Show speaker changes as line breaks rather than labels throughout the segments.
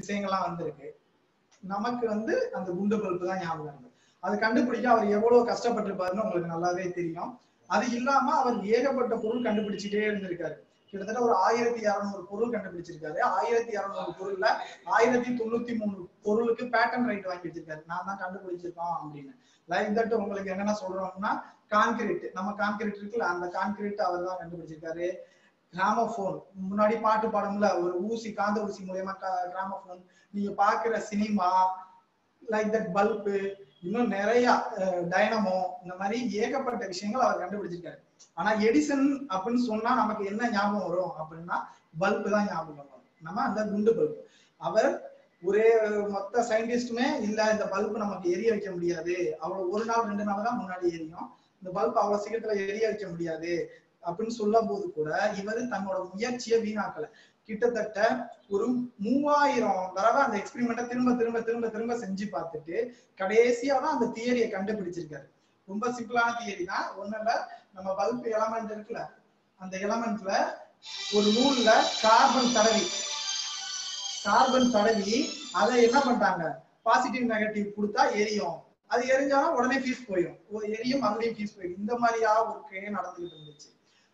விஷயங்கள்லாம் வந்திருக்கு. நமக்கு வந்து அந்த குண்டு பல்பு தான் ஞாபகம் இருக்கு அது கண்டுபிடிக்க அவர் எவ்வளவு கஷ்டப்பட்டிருப்பாருன்னு உங்களுக்கு நல்லாவே தெரியும். அது இல்லாம அவர் ஏகப்பட்ட பொருள் கண்டுபிடிச்சிட்டே இருந்திருக்காரு. கிட்டத்தட்ட ஒரு ஆயிரத்தி இரநூறு பொருள் கண்டுபிடிச்சிருக்காரு. ஆயிரத்தி இரநூறு பொருள்ல ஆயிரத்தி தொண்ணூத்தி மூணு பொருளுக்கு பேட்டன் ரைட் வாங்கி வச்சிருக்காரு. நான் தான் கண்டுபிடிச்சிருக்கோம் அப்படின்னு. லைக் தட் உங்களுக்கு என்னென்ன சொல்றோம்னா கான்கிரீட் நம்ம கான்கிரீட் இருக்குல்ல அந்த கான்கிரீட் அவர் தான் கண்டுபிடிச்சிருக்காரு. கிராமபோன் முன்னாடி பாட்டு பாடும்ல ஒரு ஊசி காந்த ஊசி மூலியமா கிராமபோன் நீங்க பாக்குற சினிமா லைக் தட் பல்பு இன்னும் நிறைய டைனமோ இந்த மாதிரி ஏகப்பட்ட விஷயங்கள் அவர் கண்டுபிடிச்சிருக்காரு. ஆனா எடிசன் அப்படின்னு சொன்னா நமக்கு என்ன ஞாபகம் வரும் அப்படின்னா பல்பு தான் ஞாபகம் வரும். நம்ம அந்த குண்டு பல்பு அவர் ஒரே மொத்த சயின்டிஸ்டுமே இல்ல இந்த பல்பு நமக்கு எரிய வைக்க முடியாது. அவ்வளவு ஒரு நாள் ரெண்டு நாள் தான் முன்னாடி எரியும். இந்த பல்ப் அவ்வளவு சீக்கிரத்துல எரிய வைக்க முடியாது. அப்படின்னு சொல்லும் போது கூட இவர் தன்னோட முயற்சியை வீணாக்கல. கிட்டத்தட்ட ஒரு மூவாயிரம் தடவை அந்த எக்ஸ்பெரிமெண்ட்டை திரும்ப திரும்ப திரும்ப திரும்ப செஞ்சு பார்த்துட்டு கடைசியா தான் அந்த தியரியை கண்டுபிடிச்சிருக்காரு. ரொம்ப சிம்பிளான தியரி தான். ஒண்ணுல நம்ம பல்ப் எலமெண்ட் இருக்குல்ல அந்த எலமெண்ட்ல ஒரு நூல்ல கார்பன் தடவி கார்பன் தடவி அதை என்ன பண்றாங்க? பாசிட்டிவ் நெகட்டிவ் கொடுத்தா எரியும். அது எரிஞ்சாலும் உடனே ஃபீஸ் போயிடும் எரியும் மறுபடியும் ஃபீஸ் போயிடும் இந்த மாதிரியா ஒரு கையே நடந்துகிட்டு இருந்துச்சு.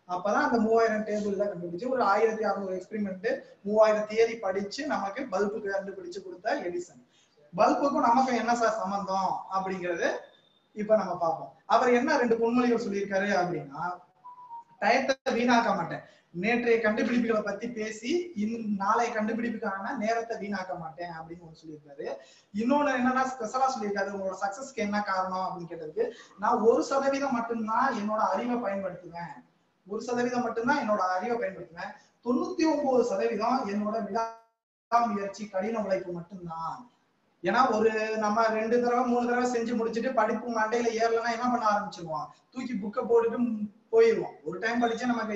அப்பதான் அந்த மூவாயிரம் டேபிள்ல கண்டுபிடிச்சு ஒரு ஆயிரத்தி அறுநூறு எக்ஸ்பெரிமெண்ட் மூவாயிரம் தியரி படிச்சு நமக்கு பல்புக்கு கண்டுபிடிச்சு கொடுத்த எடிசன் பல்புக்கும் நமக்கும் என்ன சார் சம்பந்தம் அப்படிங்கறது இப்ப நம்ம பார்ப்போம். அவர் என்ன ரெண்டு பொன்மொழிகள் சொல்லியிருக்காரு அப்படின்னா டயத்தை வீணாக்க மாட்டேன். நேற்றைய கண்டுபிடிப்புகளை பத்தி பேசி இன்னும் நாளை கண்டுபிடிப்புக்கான நேரத்தை வீணாக்க மாட்டேன் அப்படின்னு ஒன்று சொல்லியிருக்காரு. இன்னொன்னு என்னன்னா ஸ்பெஷலா சொல்லியிருக்காரு உங்களோட சக்சஸ்க்கு என்ன காரணம் அப்படின்னு கேட்டதுக்கு நான் ஒரு சதவீதம் மட்டும்தான் என்னோட அறிவை பயன்படுத்துவேன். ஒரு சதவீதம் மட்டும்தான் என்னோட அறிவை பயன்படுத்துவேன் தொண்ணூத்தி ஒன்பது சதவீதம் என்னோட விடாமுயற்சி கடின உழைப்பு மட்டும்தான். ஏன்னா ஒரு நம்ம ரெண்டு தடவை மூணு தடவை செஞ்சு முடிச்சுட்டு படிப்பு மண்டையில ஏறலன்னா என்ன பண்ண ஆரம்பிச்சிருவோம்? தூக்கி புக்கை போட்டுட்டு போயிடுவோம். ஒரு டைம் படிச்சு நமக்கு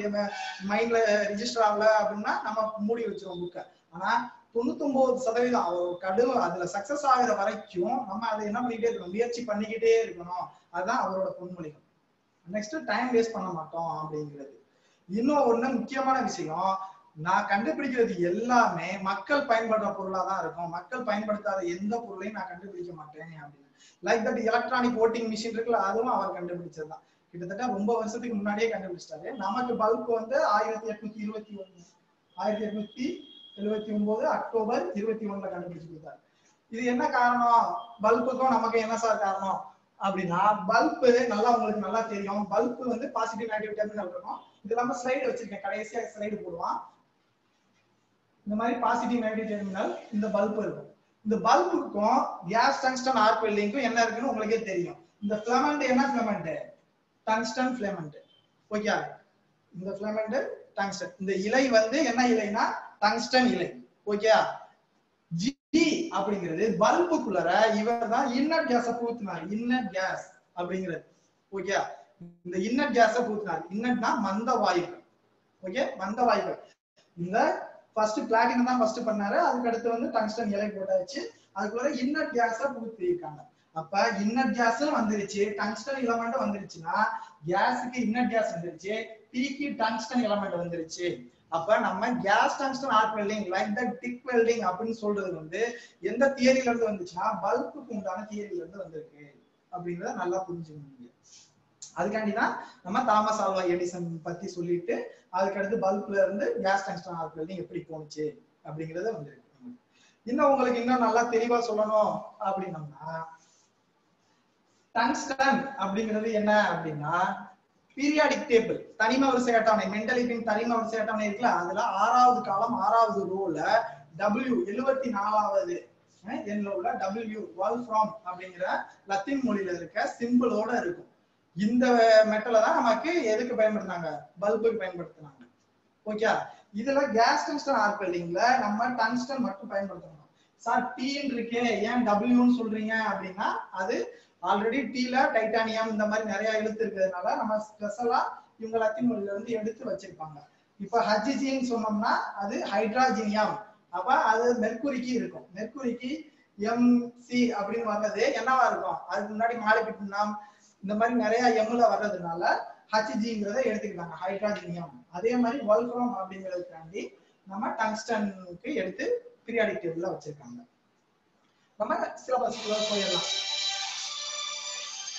மைண்ட்ல ரிஜிஸ்டர் ஆகல அப்படின்னா நம்ம மூடி வச்சிருவோம் புக்கை ஆனா தொண்ணூத்தொன்பது சதவீதம் கடும் அதுல சக்சஸ் ஆகிற வரைக்கும் நம்ம அதை என்ன பண்ணிக்கிட்டே இருக்கணும் முயற்சி பண்ணிக்கிட்டே இருக்கணும். அதுதான் அவரோட பொன்மொழிகள். நெக்ஸ்ட் டைம் வேஸ்ட் பண்ண மாட்டோம் அப்படிங்கிறது. இன்னும் ஒண்ணு முக்கியமான விஷயம் நான் கண்டுபிடிக்கிறது எல்லாமே மக்கள் பயன்படுற பொருளா தான் இருக்கும். மக்கள் பயன்படுத்தாத எந்த பொருளையும் நான் கண்டுபிடிக்க மாட்டேன் அப்படின்னு. Like that electronic voting machine இருக்குல்ல அதுவும் அவர் கண்டுபிடிச்சதுதான். கிட்டத்தட்ட ரொம்ப வருஷத்துக்கு முன்னாடியே கண்டுபிடிச்சிட்டாரு. நமக்கு பல்ப் வந்து ஆயிரத்தி எட்நூத்தி இருபத்தி ஒண்ணு ஆயிரத்தி எட்நூத்தி எழுபத்தி ஒன்பது அக்டோபர் இருபத்தி ஒண்ணுல கண்டுபிடிச்சு கொடுத்தாரு. இது என்ன காரணம்? பல்புக்கும் நமக்கு என்ன சார் காரணம்? அப்படின்னா பல்பு நல்லா உங்களுக்கு நல்லா தெரியும். பல்பு வந்து பாசிட்டிவ் நெகட்டிவ் டெர்மினல் இருக்கும் இது இல்லாம ஸ்லைடு வச்சிருக்கேன். கடைசியா ஸ்லைடு போடுவான். இந்த மாதிரி பாசிட்டிவ் நெகட்டிவ் டெர்மினல் இந்த பல்ப் இருக்கும். இந்த பல்புக்கும் கேஸ் டங்ஸ்டன் ஆர்க் வெல்டிங்க்கும் என்ன இருக்குன்னு உங்களுக்கே தெரியும். இந்த ஃபிலமெண்ட் என்ன ஃபிலமெண்ட் டங்ஸ்டன் ஃபிலமெண்ட் ஓகே இந்த ஃபிலமெண்ட் டங்ஸ்டன் இந்த இலை வந்து என்ன இலைனா டங்ஸ்டன் இலை. ஓகே ஜி அப்படிங்கிறது பல்புக்குள்ளர இவர் தான் இன்னர் கேஸ பூத்தினார் இன்னர் கேஸ் அப்படிங்கிறது. ஓகே இந்த இன்னர் கேஸ பூத்தினார் இன்னட்னா மந்த வாயுக்கள். ஓகே மந்த வாயுக்கள். இந்த ஃபர்ஸ்ட் பிளாட்டினம் தான் ஃபர்ஸ்ட் பண்ணாரு. அதுக்கு அடுத்து வந்து டங்ஸ்டன் இலை போட்டாச்சு. அதுக்குள்ள இன்னட் கேஸ பூத்திருக்காங்க அப்ப இன்னர் கேஸும் வந்துருச்சு. டங்ஸ்டன் எலமெண்ட் வந்துருச்சுன்னா கேஸுக்கு இன்னர் கேஸ் வந்துருச்சு. டீக்கு டங்ஸ்டன் எலமெண்ட் வந்துருச்சு. அப்ப நம்ம gas tungsten arc welding like the TIG welding அப்படின்னு சொல்றது வந்து எந்த தியரியில இருந்து வந்துச்சுன்னா பல்புக்கு உண்டான தியரியில இருந்து வந்திருக்கு அப்படிங்கறத நல்லா புரிஞ்சுக்கணும் அதுக்காண்டி தான் நம்ம தாமஸ் ஆல்வா எடிசன் பத்தி சொல்லிட்டு அதுக்கடுத்து பல்ப்ல இருந்து கேஸ் டங்ஸ்டன் ஆர்ட் வெல்டிங் எப்படி போணுச்சு அப்படிங்கறத வந்திருக்கு. இன்னும் உங்களுக்கு இன்னும் நல்லா தெளிவா சொல்லணும் அப்படின்னம்னா டங்ஸ்டன் அப்படிங்கிறது என்ன அப்படின்னா பீரியாடிக் டேபிள் தனிம வரிசை அட்டவணை மென்டலிட்டின் தனிம வரிசை அட்டவணை இருக்குல்ல அதுல ஆறாவது காலம் ஆறாவது ரோல டபிள்யூ எழுபத்தி நாலாவது என்ன உள்ள டபிள்யூ வால்ஃப்ராம் அப்படிங்கிற லத்தீன் மொழியில இருக்க சிம்பிளோட இருக்கும். இந்த மெட்டலை தான் நமக்கு எதுக்கு பயன்படுத்தினாங்க? பல்புக்கு பயன்படுத்தினாங்க. ஓகே இதுல கேஸ் டங்ஸ்டன் ஆர்க் நம்ம டங்ஸ்டன் மட்டும் பயன்படுத்தணும். சார் டீன் இருக்கே ஏன் டபிள்யூன்னு சொல்றீங்க அப்படின்னா அது ஆல்ரெடி டீல டைட்டானியம் இந்த மாதிரி நிறைய எழுத்து இருக்கிறதுனால நம்ம ஸ்பெஷலா இவங்க லத்தீன் மொழியில இருந்து எடுத்து வச்சிருப்பாங்க. இப்ப ஹஜிஜின்னு சொன்னோம்னா அது ஹைட்ராஜினியம் அப்ப அது மெர்குரிக்கு இருக்கும். மெர்குரிக்கு எம் சி அப்படின்னு வர்றது என்னவா இருக்கும்? அதுக்கு முன்னாடி மாலிபிட்னம் இந்த மாதிரி நிறைய எம்ல வர்றதுனால ஹச்ஜிங்கிறத எடுத்துக்கிட்டாங்க ஹைட்ராஜினியம் அதே மாதிரி வல்ஃப்ரம் அப்படிங்கிறதுக்காண்டி நம்ம டங்ஸ்டனுக்கு எடுத்து பீரியாடிக் டேபிள்ல வச்சிருக்காங்க. நம்ம சிலபஸ்க்குள்ள போயிடலாம்.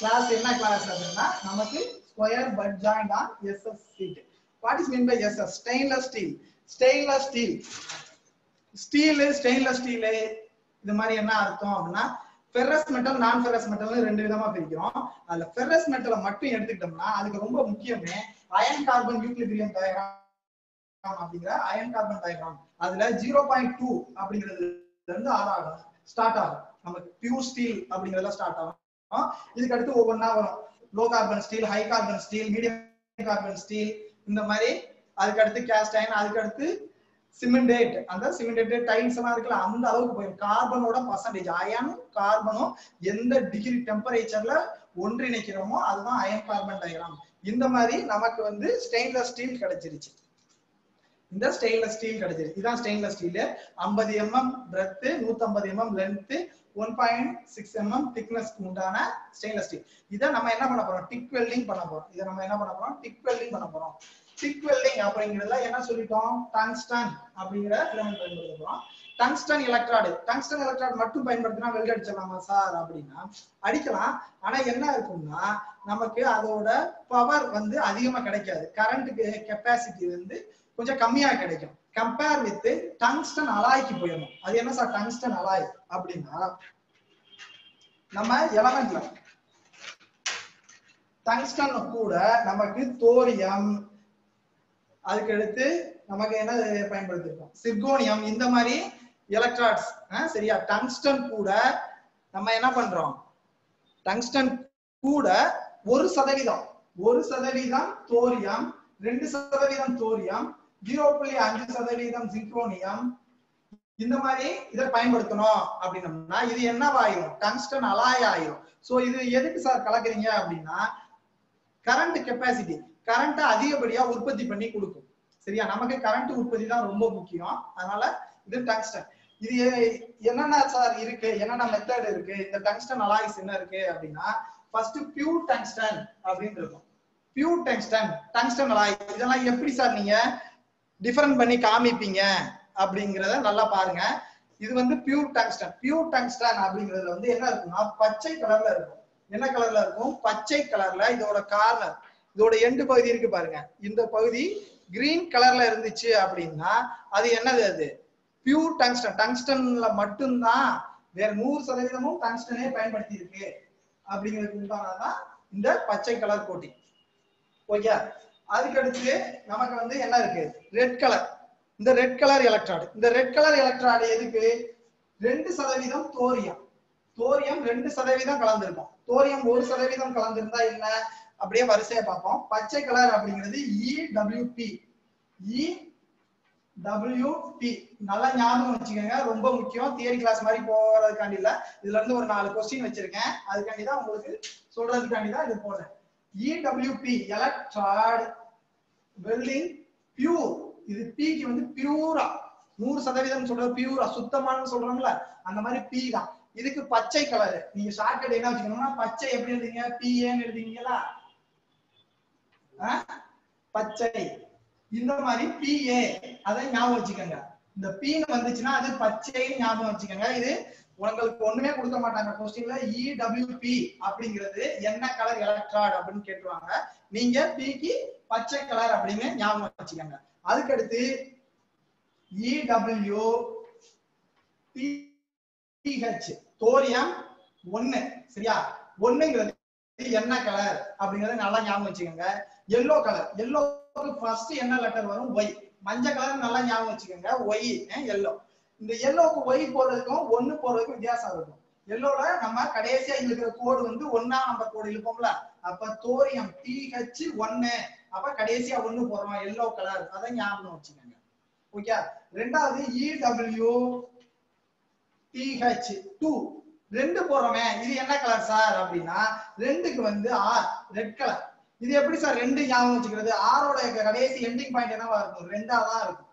கிளாஸ் என்ன கிளாஸ் அப்படின்னா நமக்கு square butt joint on SS sheet what is mean by SS stainless steel stainless steel steel stainless steel இது மாதிரி என்ன அர்த்தம் அப்படின்னா ஃபெரஸ் மெட்டல் நான் ஃபெரஸ் மெட்டல்னு ரெண்டு விதமா பிரிக்கிறோம். அதுல ஃபெரஸ் மெட்டலை மட்டும் எடுத்துக்கிட்டோம்னா அதுக்கு ரொம்ப முக்கியமே அயன் கார்பன் நியூக்ளிபிரியம் டயக்ராம் அப்படிங்கிற அயன் கார்பன் டயக்ராம் அதுல ஜீரோ பாயிண்ட் டூ அப்படிங்கிறது இருந்து ஆறாகும் ஸ்டார்ட் ஆகும். நமக்கு பியூர் ஸ்டீல் அப்படிங்கறதுல ஸ்டார்ட் ஆகும். இதுக்கு அடுத்து ஒவ்வொன்றா வரும். Low carbon steel high carbon steel medium carbon steel இந்த மாதிரி. அதுக்கு அடுத்து கேஸ்ட் அயன் அதுக்கு அடுத்து சிமெண்டேட் அந்த சிமெண்டேட் டைல்ஸ் எல்லாம் இருக்குல்ல அந்த அளவுக்கு போயிடும் கார்பனோட பர்சன்டேஜ் அயனும் கார்பனும் எந்த டிகிரி டெம்பரேச்சர்ல ஒன்றிணைக்கிறோமோ அதுதான் அயன் கார்பன் டயக்ராம் இந்த மாதிரி நமக்கு வந்து ஸ்டெயின்லெஸ் ஸ்டீல் கிடைச்சிருச்சு. இந்த ஸ்டெயின்லெஸ் ஸ்டீல் கிடைச்சிருச்சு. இதான் ஸ்டெயின்லெஸ் ஸ்டீல் ஐம்பது எம்எம் பிரெத்து நூத்தி ஐம்பது MM length one point six mm thickness உண்டான ஸ்டெயின்லெஸ் ஸ்டீல் இதை நம்ம என்ன பண்ண போறோம்? டிக் வெல்டிங் பண்ண போறோம். இதை நம்ம என்ன பண்ண போறோம்? டிக் வெல்டிங் பண்ண போறோம். டிக் வெல்டிங் அப்படிங்கிறதுல என்ன சொல்லிட்டோம்? டங்ஸ்டன் அப்படிங்கிற ஃபிலமெண்ட் பயன்படுத்த போறோம். டங்ஸ்டன் எலக்ட்ராடு டங்ஸ்டன் எலக்ட்ராட் மட்டும் பயன்படுத்தினா வெல்ட் அடிச்சிடலாமா சார்? அப்படின்னா அடிக்கலாம். ஆனா என்ன இருக்கும்னா நமக்கு அதோட பவர் வந்து அதிகமா கிடைக்காது. கரண்ட்டுக்கு கெப்பாசிட்டி வந்து கொஞ்சம் கம்மியா கிடைக்கும். கம்பேர் வித் டங்ஸ்டன் அலாய்க்கு போயிடணும். அது என்ன சார்? டங்ஸ்டன் அலாய் அப்படின்னா நம்ம எலமெண்ட்ல டங்ஸ்டன் கூட நமக்கு தோரியம் அதுக்கு அடுத்து நமக்கு என்ன பயன்படுத்திருக்கோம்? சிர்கோனியம் இந்த மாதிரி எலக்ட்ராட்ஸ் சரியா? டங்ஸ்டன் கூட நம்ம என்ன பண்றோம்? டங்ஸ்டன் கூட ஒரு சதவீதம் ஒரு சதவீதம் தோரியம் ரெண்டு சதவீதம் தோரியம் ஜீரோ புள்ளி அஞ்சு சதவீதம் சிங்க்ரோனியம் இந்த மாதிரி இதை பயன்படுத்தணும் அப்படின்னம்னா இது என்னவாயிரும்? டங்ஸ்டன் அலாய் ஆயிரும் சோ இது எதுக்கு சார் கலக்குறீங்க அப்படின்னா கரண்ட் கெப்பாசிட்டி கரண்ட்டை அதிகப்படியா உற்பத்தி பண்ணி கொடுக்கும். சரியா? நமக்கு கரண்ட் உற்பத்தி தான் ரொம்ப முக்கியம். அதனால இது டங்ஸ்டன் இது என்னென்ன சார் இருக்கு? என்னென்ன மெத்தட் இருக்கு? இந்த டங்ஸ்டன் அலாய்ஸ் என்ன இருக்கு அப்படின்னா ஃபர்ஸ்ட் பியூர் டங்ஸ்டன் அப்படின்னு இருக்கும். பியூர் டங்ஸ்டன் டங்ஸ்டன் அலாய் இதெல்லாம் எப்படி சார் நீங்க டிஃபரன் பண்ணி காமிப்பீங்க? அப்படிங்கறத நல்லா பாருங்க. இது வந்து பியூர் டங்ஸ்டன் பியூர் டங்ஸ்டன் அப்படிங்கிறதுல வந்து என்ன இருக்கும்னா பச்சை கலர்ல இருக்கும். என்ன கலர்ல இருக்கும்? பச்சை கலர்ல இதோட கார்னர் இதோட எண்டு பகுதி இருக்கு பாருங்க. இந்த பகுதி கிரீன் கலர்ல இருந்துச்சு அப்படின்னா அது என்னது அது? பியூர் டங்ஸ்டன் டங்ஸ்டன்ல மட்டும்தான் வேற நூறு சதவீதமும் டங்ஸ்டனே பயன்படுத்தி இருக்கு அப்படிங்கிறதுக்கு உண்டானதான் இந்த பச்சை கலர் கோட்டிங் ஓகே அதுக்கடுத்து நமக்கு வந்து என்ன இருக்கு? ரெட் கலர் இந்த ரெட் கலர் எலக்ட்ராடு இந்த ரெட் கலர் எலக்ட்ராடு எதுக்கு? ரெண்டு சதவீதம் தோரியம் தோரியம் ரெண்டு சதவீதம் கலந்துருக்கும். தோரியம் ஒரு சதவீதம் கலந்துருந்தா என்ன? அப்படியே வரிசையை பார்ப்போம். பச்சை கலர் அப்படிங்கிறது இடபிள்யூபி இடபிள்யூபி நல்லா ஞாபகம் வச்சுக்கோங்க. ரொம்ப முக்கியம். தியரி கிளாஸ் மாதிரி போறதுக்காண்டி இல்ல. இதுல இருந்து ஒரு நாலு கொஸ்டின் வச்சிருக்கேன். அதுக்காண்டி தான் உங்களுக்கு சொல்றதுக்காண்டி தான் இது போடுறேன் இடபிள்யூபி எலக்ட்ராட் வெல்டிங் பியூர் இது பிக்கு வந்து பியூரா நூறு சதவீதம் சொல்றது பியூரா சுத்தமான சொல்றோம்ல அந்த மாதிரி பி தான். இதுக்கு பச்சை கலரு நீங்க ஷார்ட்கட் என்ன வச்சுக்கணும்னா பச்சை எப்படி எழுதுங்க பிஏன்னு எழுதுவீங்களா பச்சை. இந்த மாதிரி பிஏ அதை ஞாபகம் வச்சுக்கோங்க. இந்த பீன்னு வந்துச்சுன்னா அது பச்சைன்னு ஞாபகம் வச்சுக்கோங்க. இது உங்களுக்கு ஒண்ணுமே கொடுக்க மாட்டாங்க. கொஸ்டின்ல இடபிள்யூபி அப்படிங்கிறது என்ன கலர் எலக்ட்ராட் அப்படின்னு கேட்டுருவாங்க. நீங்க பிக்கு பச்சை கலர் அப்படின்னு ஞாபகம் வச்சுக்கோங்க. அதுக்கடுத்து இடபிள்யூ பிஹெச் தோரியம் ஒண்ணு சரியா? ஒண்ணுங்கிறது என்ன கலர் அப்படிங்கறத நல்லா ஞாபகம் வச்சுக்கோங்க. எல்லோ கலர் எல்லோ ஃபர்ஸ்ட் என்ன லெட்டர் வரும்? ஒய் மஞ்சள் கலர் நல்லா ஞாபகம் வச்சுக்கோங்க. ஒய் எல்லோ இந்த எல்லோக்கு ஒய் போடுறதுக்கும் ஒண்ணு போடுறதுக்கும் வித்தியாசம் இருக்கும். எல்லோல நம்ம கடைசியா இருக்கிற கோடு வந்து ஒன்னா நம்பர் கோடு இழுப்போம்ல. அப்ப தோரியம் டிஹெச் ஒன்னு அப்ப கடைசியா ஒண்ணு போடுறோம் எல்லோ கலர் அதை ஞாபகம் வச்சுக்கோங்க. ஓகே ரெண்டாவது இடபிள்யூ டிஹெச் டூ ரெண்டு போடுறோமே இது என்ன கலர் சார் அப்படின்னா ரெண்டுக்கு வந்து ஆர் ரெட் கலர் இது எப்படி சார் ரெண்டு ஞாபகம் வச்சுக்கிறது? ஆரோட கடைசி எண்டிங் பாயிண்ட் என்னவா இருக்கும்? ரெண்டா தான் இருக்கும்.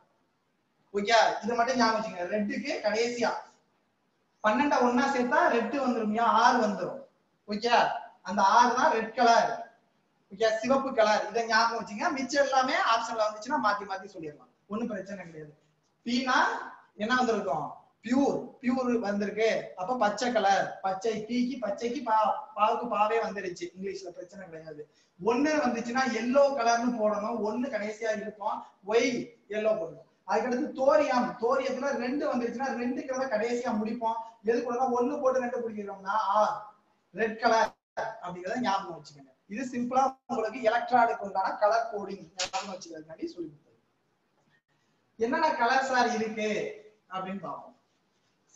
ஓகே இது மட்டும் ஞாபகம் வச்சுக்கோங்க. ரெட்டுக்கு கடைசியா. பன்னெண்டா ஒன்னா சேர்த்தா ரெட்டு வந்துருமியா? ஆறு வந்துரும். ஓகே அந்த ஆறு தான் ரெட் கலர் சிவப்பு கலர் இதை ஞாபகம் வச்சுங்க. மிச்சம் எல்லாமே ஆப்ஷன்ல வந்துச்சுன்னா மாத்தி மாத்தி சொல்லிடலாம். ஒண்ணும் பிரச்சனை கிடையாது. பீனா என்ன வந்திருக்கும்? பியூர் பியூர் வந்திருக்கு. அப்ப பச்சை கலர் பச்சை டீக்கு பச்சைக்கு பா பாவுக்கு பாவே வந்துருச்சு. இங்கிலீஷ்ல பிரச்சனை கிடையாது. ஒண்ணு வந்துச்சுன்னா எல்லோ கலர்னு போடணும். ஒண்ணு கடைசியா இருக்கும். ஒய் எல்லோ போடணும். அதுக்கடுத்து தோரியம் தோரியத்துல ரெண்டு வந்துருச்சுன்னா ரெண்டுக்கிறத கடைசியா முடிப்போம். எது கூட ஒண்ணு போட்டு ரெண்டு பிடிக்கிறோம்னா ஆர் ரெட் கலர் அப்படிங்கிறத ஞாபகம் வச்சுக்கோங்க. இது சிம்பிளா உங்களுக்கு எலக்ட்ரானுக்கு உண்டான கலர் கோடிங் வச்சுக்கிறதுக்காண்டி சொல்லி கொடுத்தது என்னென்ன கலர் சார் இருக்கு அப்படின்னு பார்ப்போம்.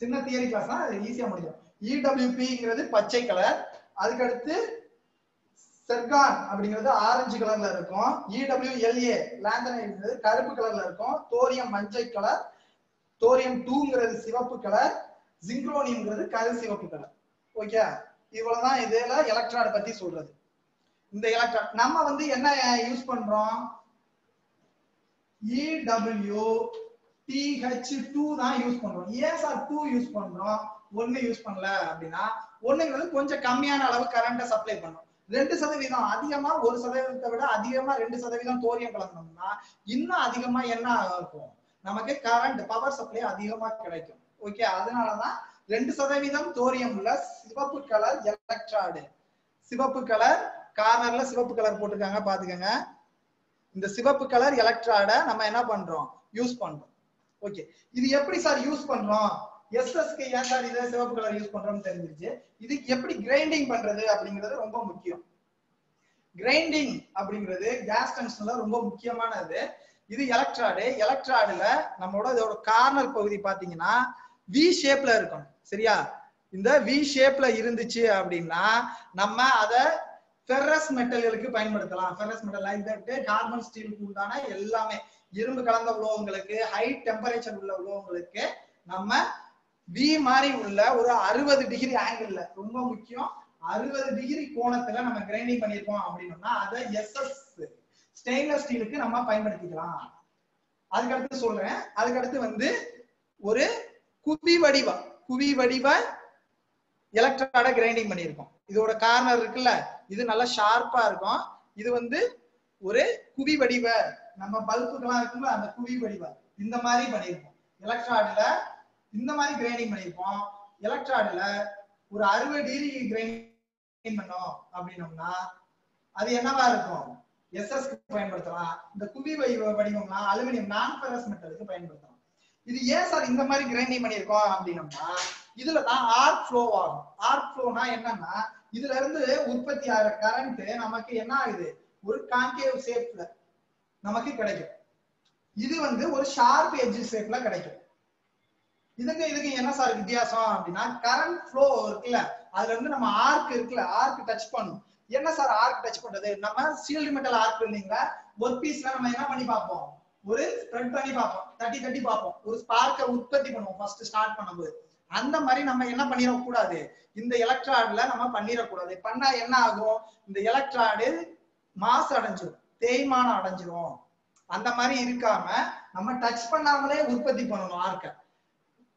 சின்ன தியரி கிளாஸ் தான் ஈஸியா முடியும். இடபிள்யூபிங்கிறது பச்சை கலர் அதுக்கடுத்து செர்கான் அப்படிங்கிறது ஆரஞ்சு கலர்ல இருக்கும். இடபிள்யூஎல்ஏ லாந்தனைங்கிறது கருப்பு கலர்ல இருக்கும். தோரியம் மஞ்சள் கலர் தோரியம் டூங்கிறது சிவப்பு கலர் ஜிங்க்ரோனியம்ங்கிறது கரு சிவப்பு கலர் ஓகே இவ்வளவுதான் இதுல எலக்ட்ரான் பத்தி சொல்றது. இந்த எலக்ட்ரான் நம்ம வந்து என்ன யூஸ் பண்றோம்? E W T H two தான் யூஸ் பண்றோம். ஏன் சார் டூ யூஸ் பண்றோம்? ஒன்னு யூஸ் பண்ணல அப்படின்னா ஒண்ணுங்கிறது கொஞ்சம் கம்மியான அளவு கரண்ட்டை சப்ளை பண்ணும். ரெண்டு சதவீதம் அதிகமா ஒரு சதவீதத்தை விட அதிகமா ரெண்டு சதவீதம் தோரியம் கலந்தோம்னா இன்னும் அதிகமா என்ன இருக்கும் நமக்கு கரண்ட் பவர் சப்ளை அதிகமா கிடைக்கும். ஓகே அதனாலதான் ரெண்டு சதவீதம் தோரியம் உள்ள சிவப்பு கலர் எலக்ட்ராடு சிவப்பு கலர் கார்னர்ல சிவப்பு கலர் போட்டிருக்காங்க பாத்துக்கங்க இந்த சிவப்பு கலர் எலக்ட்ராட நம்ம என்ன பண்றோம்? யூஸ் பண்றோம். ஓகே இது எப்படி சார் யூஸ் பண்றோம்? எஸ்எஸ்க்கு ஏன் சார் இதை சிவப்பு கலர் யூஸ் பண்றோம்னு தெரிஞ்சிருச்சு? இது எப்படி கிரைண்டிங் பண்றது அப்படிங்கிறது ரொம்ப முக்கியம். கிரைண்டிங் அப்படிங்கிறது கேஸ் டென்ஷன்ல ரொம்ப முக்கியமானது. இது எலக்ட்ராடு எலக்ட்ராடுல நம்மளோட இதோட கார்னர் பகுதி பாத்தீங்கன்னா வி ஷேப்ல இருக்கணும். சரியா? இந்த வி ஷேப்ல இருந்துச்சு அப்படின்னா நம்ம அதை ஃபெரஸ் மெட்டல்களுக்கு பயன்படுத்தலாம். ஃபெரஸ் மெட்டல் லைக் கார்பன் ஸ்டீலுக்கு உண்டான எல்லாமே இரும்பு கலந்த உலோகங்களுக்கு ஹை டெம்பரேச்சர் உள்ள உலோகங்களுக்கு நம்ம வி மாதிரி உள்ள ஒரு அறுபது டிகிரி ஆங்கிள் ரொம்ப முக்கியம் அறுபது டிகிரி கோணத்துல நம்ம கிரைண்டிங் பண்ணிருக்கோம் அப்படின்னோம்னா அதை எஸ்எஸ் ஸ்டெயின்லெஸ் ஸ்டீலுக்கு நம்ம பயன்படுத்திக்கலாம். அதுக்கடுத்து சொல்றேன். அதுக்கடுத்து வந்து ஒரு குவி வடிவ குவி வடிவ எலக்ட்ராட கிரைண்டிங் பண்ணியிருக்கோம். இதோட கார்னர் இருக்குல்ல இது நல்லா ஷார்ப்பா இருக்கும். இது வந்து ஒரு குவி வடிவ நம்ம பல்புக்கெல்லாம் இருக்குல்ல அந்த குவி வடிவ. இந்த மாதிரி பண்ணியிருப்போம் எலக்ட்ராடுல இந்த மாதிரி கிரைண்டிங் பண்ணியிருப்போம் எலக்ட்ராடுல ஒரு அறுபது டிகிரி கிரைண்டிங் பண்ணோம் அப்படின்னோம்னா அது என்னவா இருக்கும்? எஸ்எஸ்க்கு பயன்படுத்தலாம். இந்த குவி வடிவ வடிவம்னா அலுமினியம் நான் ஃபெரஸ் மெட்டலுக்கு பயன்படுத்தலாம். இது ஏன் சார் இந்த மாதிரி கிரைண்டிங் பண்ணியிருக்கோம் அப்படின்னம்னா இதுல தான் ஆர்க் ஃப்ளோ ஆகும். ஆர்க் ஃப்ளோனா என்னன்னா இதுல இருந்து உற்பத்தி ஆகிற கரண்ட் நமக்கு என்ன ஆகுது? ஒரு கான்கேவ் ஷேப்ல நமக்கு கிடைக்கும். இது வந்து ஒரு ஷார்ப் எட்ஜ் ஷேப்ல கிடைக்கும். இதுக்கு இதுக்கு என்ன சார் வித்தியாசம் அப்படின்னா கரண்ட் ஃப்ளோ இருக்குல்ல அதுல இருந்து நம்ம ஆர்க் இருக்குல்ல ஆர்க் டச் பண்ணும். என்ன சார் ஆர்க் டச் பண்றது? நம்ம சீல்டு மெட்டல் ஆர்க் இல்லைங்களா? ஒர்க் பீஸ்ல நம்ம என்ன பண்ணி பார்ப்போம்? ஒரு ஸ்ப்ரெட் பண்ணி பார்ப்போம். தட்டி தட்டி பார்ப்போம். ஒரு ஸ்பார்க்கை உற்பத்தி பண்ணுவோம் ஃபர்ஸ்ட் ஸ்டார்ட் பண்ணும்போது. அந்த மாதிரி நம்ம என்ன பண்ணிடக்கூடாது? இந்த எலக்ட்ராட்ல நம்ம பண்ணிடக்கூடாது. பண்ணா என்ன ஆகும்? இந்த எலக்ட்ராடு மாசு அடைஞ்சிரும். தேய்மானம் அடைஞ்சிரும். அந்த மாதிரி இருக்காம நம்ம டச் பண்ணாமலே உற்பத்தி பண்ணணும் ஆர்க்க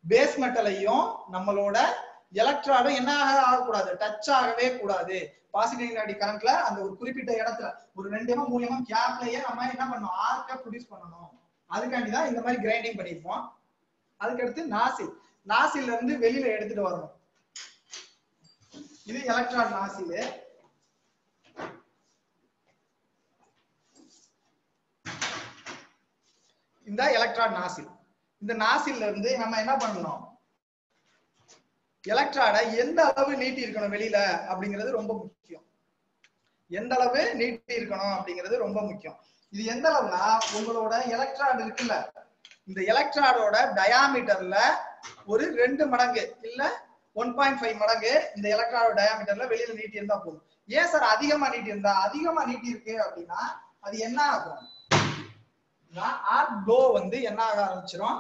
பேஸ் மெட்டலையும் நம்மளோட எலக்ட்ராடும் என்ன ஆகக்கூடாது? டச் ஆகவே கூடாது. பாசிட்டிவ் அடி கரண்ட்ல அந்த ஒரு குறிப்பிட்ட இடத்துல ஒரு ரெண்டு எம்எம் மூணு எம்எம் கேப்லயே நம்ம என்ன பண்ணணும்? ஆர்க்க ப்ரொடியூஸ் பண்ணணும். அதுக்காண்டி தான் இந்த மாதிரி கிரைண்டிங் பண்ணிருப்போம் அதுக்கடுத்து நாசில். நாசில்ல இருந்து வெளியில எடுத்துட்டு வரணும். இது எலக்ட்ரான் நாசில். இந்த எலக்ட்ரான் நாசில். இந்த நாசில்ல இருந்து நம்ம என்ன பண்ணணும்? எலக்ட்ரானை எந்த அளவு நீட்டி இருக்கணும் வெளியில அப்படிங்கிறது ரொம்ப முக்கியம். எந்த அளவு நீட்டி இருக்கணும் அப்படிங்கிறது ரொம்ப முக்கியம். இது எந்த அளவுனா உங்களோட எலக்ட்ரான் இருக்குல்ல இந்த எலக்ட்ரானோட டயாமீட்டர்ல ஒரு ரெண்டு மடங்கு இல்ல ஒன் பாயிண்ட் ஃபைவ் மடங்கு இந்த எலக்ட்ரானோட டயாமீட்டர்ல வெளியில நீட்டி இருந்தா போதும். ஏன் சார் அதிகமா நீட்டி இருந்தா? அதிகமா நீட்டி இருக்கு அப்படின்னா அது என்ன ஆகும்? ஆர்ட் ப்ளோ வந்து என்ன ஆக ஆரம்பிச்சிடும்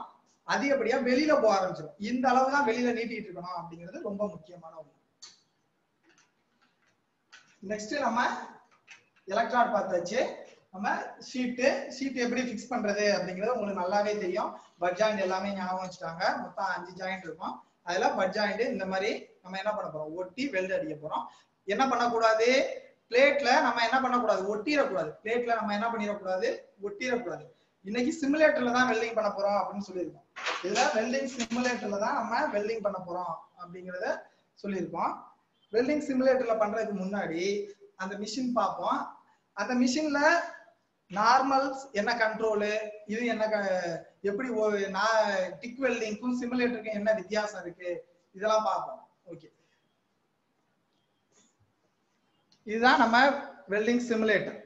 அதிகப்படியா வெளியில போக ஆரம்பிச்சிடும் இந்த அளவு தான் வெளியில நீட்டிட்டு இருக்கணும் அப்படிங்கிறது ரொம்ப முக்கியமான ஒண்ணு. நெக்ஸ்ட் நம்ம எலக்ட்ரான் பார்த்தாச்சு. நம்ம ஷீட்டு சீட்டு எப்படி ஃபிக்ஸ் பண்றது அப்படிங்கிறது உங்களுக்கு நல்லாவே தெரியும். பட் ஜாயிண்ட் எல்லாமே ஞாபகம் வச்சுட்டாங்க. மொத்தம் அஞ்சு ஜாயிண்ட் இருக்கும். அதுல பட் ஜாயிண்ட் இந்த மாதிரி நம்ம என்ன பண்ண போறோம்? ஒட்டி வெல்ட் அடிக்க போறோம். என்ன பண்ணக்கூடாது? பிளேட்ல நம்ம என்ன பண்ணக்கூடாது? ஒட்டிடக்கூடாது. பிளேட்ல நம்ம என்ன பண்ணிடக்கூடாது? ஒட்டிடக்கூடாது. இன்னைக்கு சிமுலேட்டர்ல தான் வெல்டிங் பண்ண போறோம் அப்படின்னு சொல்லியிருக்கோம். இதுல வெல்டிங் சிமுலேட்டர்ல தான் நம்ம வெல்டிங் பண்ண போறோம் அப்படிங்கறத சொல்லியிருக்கோம். வெல்டிங் சிமுலேட்டர்ல பண்றதுக்கு முன்னாடி அந்த மிஷின் பார்ப்போம். அந்த மிஷின்ல நார்மல் என்ன கண்ட்ரோலு இது என்ன எப்படி நான் டிக் வெல்டிங்க்கும் சிமுலேட்டருக்கும் என்ன வித்தியாசம் இருக்கு? இதெல்லாம் பார்ப்போம். ஓகே இதுதான் நம்ம வெல்டிங் சிமுலேட்டர்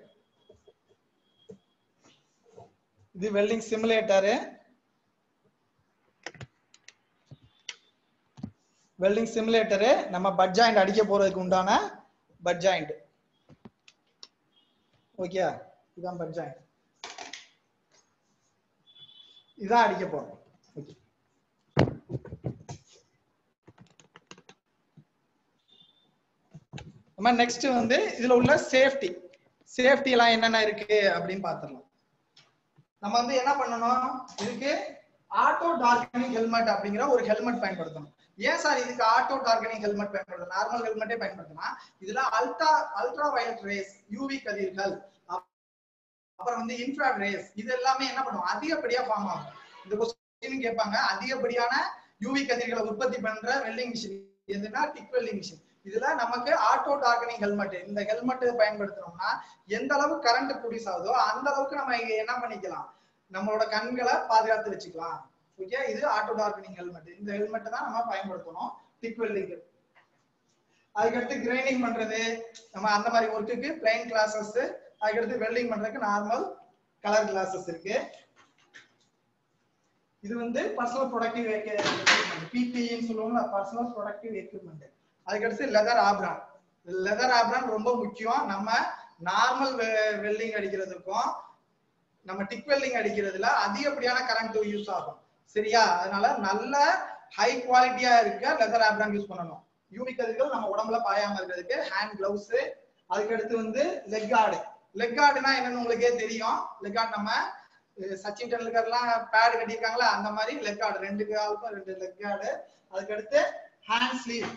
இது வெல்டிங் சிமுலேட்டரு வெல்டிங் சிமுலேட்டரு நம்ம பட் ஜாயிண்ட் அடிக்க போறதுக்கு உண்டான பட் ஜாயிண்ட் ஓகே இதான் பட் ஜாயிண்ட் இதான் அடிக்க போறோம். ஓகே நம்ம நெக்ஸ்ட் வந்து இதுல உள்ள சேஃப்டி சேஃப்டி எல்லாம் என்னென்ன இருக்கு அப்படின்னு பார்த்துடலாம். நம்ம வந்து என்ன பண்ணணும்? இதுக்கு ஆட்டோ டார்கனிங் ஹெல்மெட் அப்படிங்கிற ஒரு ஹெல்மெட் பயன்படுத்தணும். ஏன் சார் இதுக்கு ஆட்டோ டார்கனிங் ஹெல்மெட் பயன்படுத்தணும்? நார்மல் ஹெல்மெட்டே பயன்படுத்தலாம் இதுல ultra ultra violet rays UV கதிர்கள் அப்புறம் வந்து இன்ஃப்ராட் ரேஸ் இது எல்லாமே என்ன பண்ணுவோம் அதிகப்படியா ஃபார்ம் ஆகும். இந்த கொஸ்டின் கேட்பாங்க. அதிகப்படியான யூவி கதிர்களை உற்பத்தி பண்ற வெல்டிங் மிஷின் எதுனா டிக் வெல்டிங் மிஷின் இதுல நமக்கு ஆட்டோ டார்கனிங் ஹெல்மெட் இந்த ஹெல்மெட் பயன்படுத்துறோம்னா எந்த அளவுக்கு கரண்ட் ப்ரொடியூஸ் ஆகுதோ அந்த அளவுக்கு நம்ம இங்க என்ன பண்ணிக்கலாம்? நம்மளோட கண்களை பாதுகாத்து வச்சுக்கலாம். ஓகே இது ஆட்டோ டார்கனிங் ஹெல்மெட் இந்த ஹெல்மெட்டை தான் நம்ம பயன்படுத்தணும். டிக் வெல்டிங் அதுக்கடுத்து கிரைண்டிங் பண்றது. நம்ம அந்த மாதிரி ஒர்க்குக்கு பிளைன் கிளாஸஸ் அதுக்கடுத்து வெல்டிங் பண்றதுக்கு நார்மல் கலர் கிளாஸஸ் இருக்கு. இது வந்து பர்சனல் ப்ரொடக்டிவ் எக்யூப்மெண்ட் பிபிஇன்னு சொல்லுவோம்ல பர்சனல் ப்ரொடக்டிவ் எக்யூப்மெண்ட் அதுக்கடுத்து லெதர் ஆப்ரான் லெதர் ஆப்ரான் ரொம்ப முக்கியம். நம்ம நார்மல் வெல்டிங் அடிக்கிறதுக்கும் நம்ம டிக் வெல்டிங் அடிக்கிறதுல அதிகப்படியான கரண்ட் யூஸ் ஆகும். சரியா? அதனால நல்ல ஹை குவாலிட்டியா இருக்க லெதர் ஆப்ரான் யூஸ் பண்ணணும். யூனிக்கல்கள் நம்ம உடம்புல பாயாம இருக்கிறதுக்கு ஹேண்ட் கிளவுஸ் அதுக்கடுத்து வந்து லெக் கார்டு லெக் கார்டுனா என்னன்னு உங்களுக்கே தெரியும். லெக் கார்டு நம்ம சச்சின் டெண்டுல்கர்லாம் பேடு கட்டியிருக்காங்களா அந்த மாதிரி லெக் கார்டு ரெண்டு காலுக்கும் ரெண்டு லெக் கார்டு அதுக்கடுத்து ஹேண்ட் ஸ்லீவ்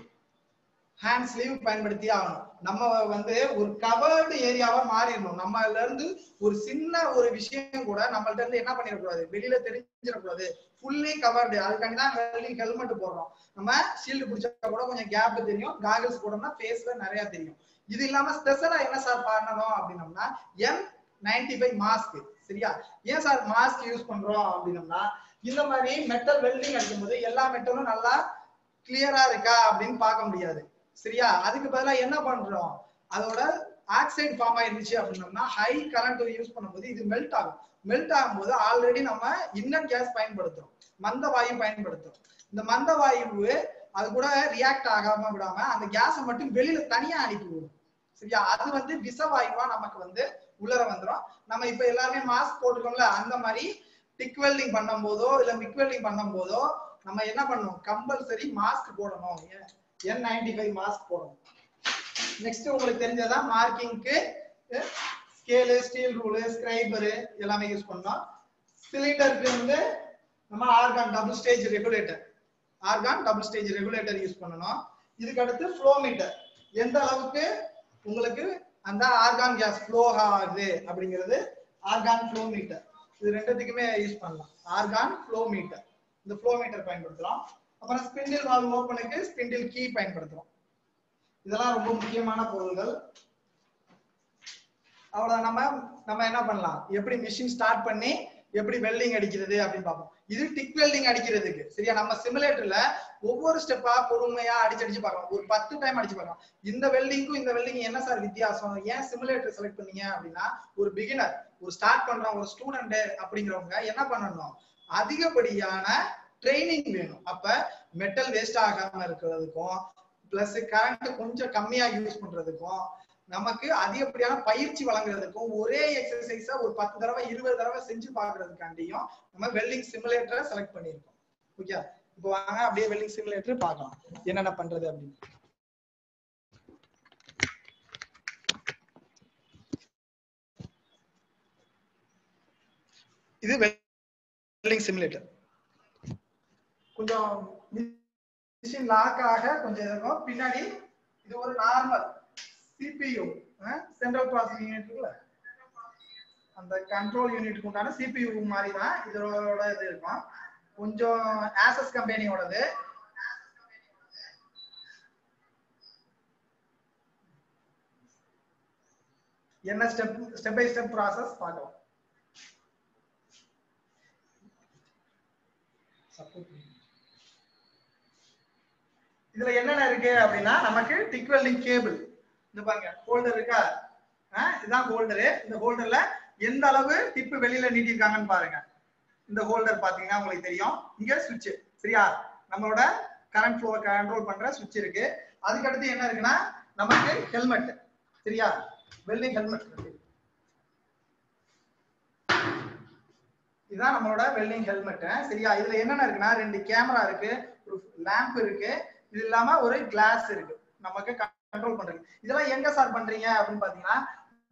ஹேண்ட் ஸ்லீவ் பயன்படுத்தி ஆகணும். நம்ம வந்து ஒரு கவர்டு ஏரியாவா மாறிடணும். நம்மள இருந்து ஒரு சின்ன ஒரு விஷயம் கூட நம்மள்ட்ட இருந்து என்ன பண்ணிடக்கூடாது? வெளியில தெரிஞ்சிடக்கூடாது. ஃபுல்லி கவர்டு அதுக்காண்டி தான் வெல்டிங் ஹெல்மெட் போடுறோம். நம்ம ஷீல்டு பிடிச்சா கூட கொஞ்சம் கேப் தெரியும். காகிள்ஸ் போடணும்னா ஃபேஸ்ல நிறைய தெரியும். இது இல்லாம ஸ்பெஷலா என்ன சார் பண்ணணும் அப்படின்னம்னா எம் நைன்டி ஃபைவ் மாஸ்க் சரியா? ஏன் சார் மாஸ்க் யூஸ் பண்றோம் அப்படின்னம்னா இந்த மாதிரி மெட்டல் வெல்டிங் அடிக்கும்போது எல்லா மெட்டலும் நல்லா கிளியரா இருக்கா அப்படின்னு பார்க்க முடியாது. சரியா? அதுக்கு பதிலாக என்ன பண்றோம்? அதோட ஆக்சைடு ஃபார்ம் ஆயிருந்துச்சு அப்படின்னம்னா ஹை கரண்ட் யூஸ் பண்ணும்போது இது மெல்ட் ஆகும். மெல்ட் ஆகும்போது ஆல்ரெடி நம்ம இன்னர் கேஸ் பயன்படுத்துறோம். மந்த வாயு பயன்படுத்துறோம். இந்த மந்த வாயு அது கூட ரியாக்ட் ஆகாம விடாம அந்த கேஸை மட்டும் வெளியில தனியா அனுப்பி விடும். சரியா? அது வந்து விஷவாயுவா நமக்கு வந்து உள்ளர வந்துடும் நம்ம இப்ப எல்லாருமே மாஸ்க் போட்டுக்கோம்ல அந்த மாதிரி டிக் வெல்டிங் பண்ணும் போதோ இல்ல மிக் வெல்டிங் பண்ணும் போதோ நம்ம என்ன பண்ணணும் கம்பல்சரி மாஸ்க் போடணும். என் நைன்டி ஃபைவ் மாஸ்க் போடணும். நெக்ஸ்ட் உங்களுக்கு தெரிஞ்சதா மார்க்கிங்க்கு ஸ்கேலு ஸ்டீல் ரூலு ஸ்கிரைபரு எல்லாமே யூஸ் பண்ணோம் சிலிண்டருக்கு வந்து நம்ம argon double stage regulator argon double stage regulator use பண்ணணும். இதுக்கு அடுத்து ஃப்ளோ மீட்டர் எந்த அளவுக்கு உங்களுக்கு அந்த ஆர்கான் கேஸ் ஃப்ளோ ஆகுது அப்படிங்கிறது ஆர்கான் ஃப்ளோ மீட்டர் இது ரெண்டுத்துக்குமே யூஸ் பண்ணலாம். ஆர்கான் ஃப்ளோ மீட்டர் இந்த ஃப்ளோ மீட்டர் பயன்படுத்துகிறோம் அப்புறம் ஸ்பிண்டில் வால்வ் ஓப்பனுக்கு ஸ்பிண்டில் கீ பயன்படுத்துறோம். இதெல்லாம் ரொம்ப முக்கியமான பொருள்கள். அவ்வளோ நம்ம நம்ம என்ன பண்ணலாம்? எப்படி மிஷின் ஸ்டார்ட் பண்ணி எப்படி வெல்டிங் அடிக்கிறது அப்படின்னு பார்ப்போம். இது டிக் வெல்டிங் அடிக்கிறதுக்கு. சரியா? நம்ம சிமுலேட்டர்ல ஒவ்வொரு ஸ்டெப்பா பொறுமையா அடிச்சு அடிச்சு பார்க்கலாம் ஒரு பத்து டைம் அடிச்சு பார்க்கலாம் இந்த வெல்டிங்க்கும் இந்த வெல்டிங் என்ன சார் வித்தியாசம்? ஏன் சிமுலேட்டர் செலக்ட் பண்ணீங்க அப்படின்னா ஒரு பிகினர் ஒரு ஸ்டார்ட் பண்றோம் ஒரு ஸ்டூடெண்ட் அப்படிங்கிறவங்க என்ன பண்ணணும்? அதிகப்படியான ட்ரைனிங் வேணும். அப்ப மெட்டல் வேஸ்ட் ஆகாம இருக்கிறதுக்கும் பிளஸ் கரண்ட் கொஞ்சம் கம்மியா யூஸ் பண்றதுக்கும் நமக்கு அதிகப்படியான பயிற்சி வழங்குறதுக்கும் ஒரே எக்ஸசைஸ ஒரு பத்து தடவை இருபது தடவை செஞ்சு பாக்குறதுக்காண்டியும் நம்ம வெல்டிங் சிமுலேட்டரை செலக்ட் பண்ணியிருக்கோம். ஓகே இப்போ வாங்க அப்படியே வெல்டிங் சிமுலேட்டர் பார்க்கலாம். என்னென்ன பண்றது அப்படின்னு. இது வெல்டிங் சிமுலேட்டர் கொஞ்சம் மிஷின் லாக் ஆக கொஞ்சம் இருக்கும். பின்னாடி இது ஒரு normal CPU central processing unit இருக்குல்ல? அந்த கண்ட்ரோல் யூனிட்டுக்கு உண்டான சிபியு மாதிரி தான் இதோட இது இருக்கும். கொஞ்சம் ஆசஸ் கம்பெனியோடது என்ன step step by step process பார்க்கலாம். இதுல என்னென்ன இருக்கு அப்படின்னா நமக்கு டிக் வெல்டிங் கேபிள் இந்த பாருங்க ஹோல்டர் இருக்கா? இதுதான் ஹோல்டரு இந்த ஹோல்டர்ல எந்த அளவு டிப்பு வெளியில நீட்டிருக்காங்கன்னு பாருங்க. இந்த ஹோல்டர் பாத்தீங்கன்னா உங்களுக்கு தெரியும். இங்க சுவிட்ச் சரியா? நம்மளோட கரண்ட் ஃப்ளோ கண்ட்ரோல் பண்ற சுவிட்ச் இருக்கு. அதுக்கடுத்து என்ன இருக்குன்னா நமக்கு ஹெல்மெட் சரியா? வெல்டிங் ஹெல்மெட் இருக்கு இதுதான் நம்மளோட வெல்டிங் ஹெல்மெட் சரியா? இதுல என்னென்ன இருக்குன்னா ரெண்டு கேமரா இருக்கு ஒரு லேம்ப் இருக்கு இது இல்லாம ஒரு கிளாஸ் இருக்கு. நமக்கு கண்ட்ரோல் பண்றது இதெல்லாம் எங்க சார் பண்றீங்க அப்படின்னு பாத்தீங்கன்னா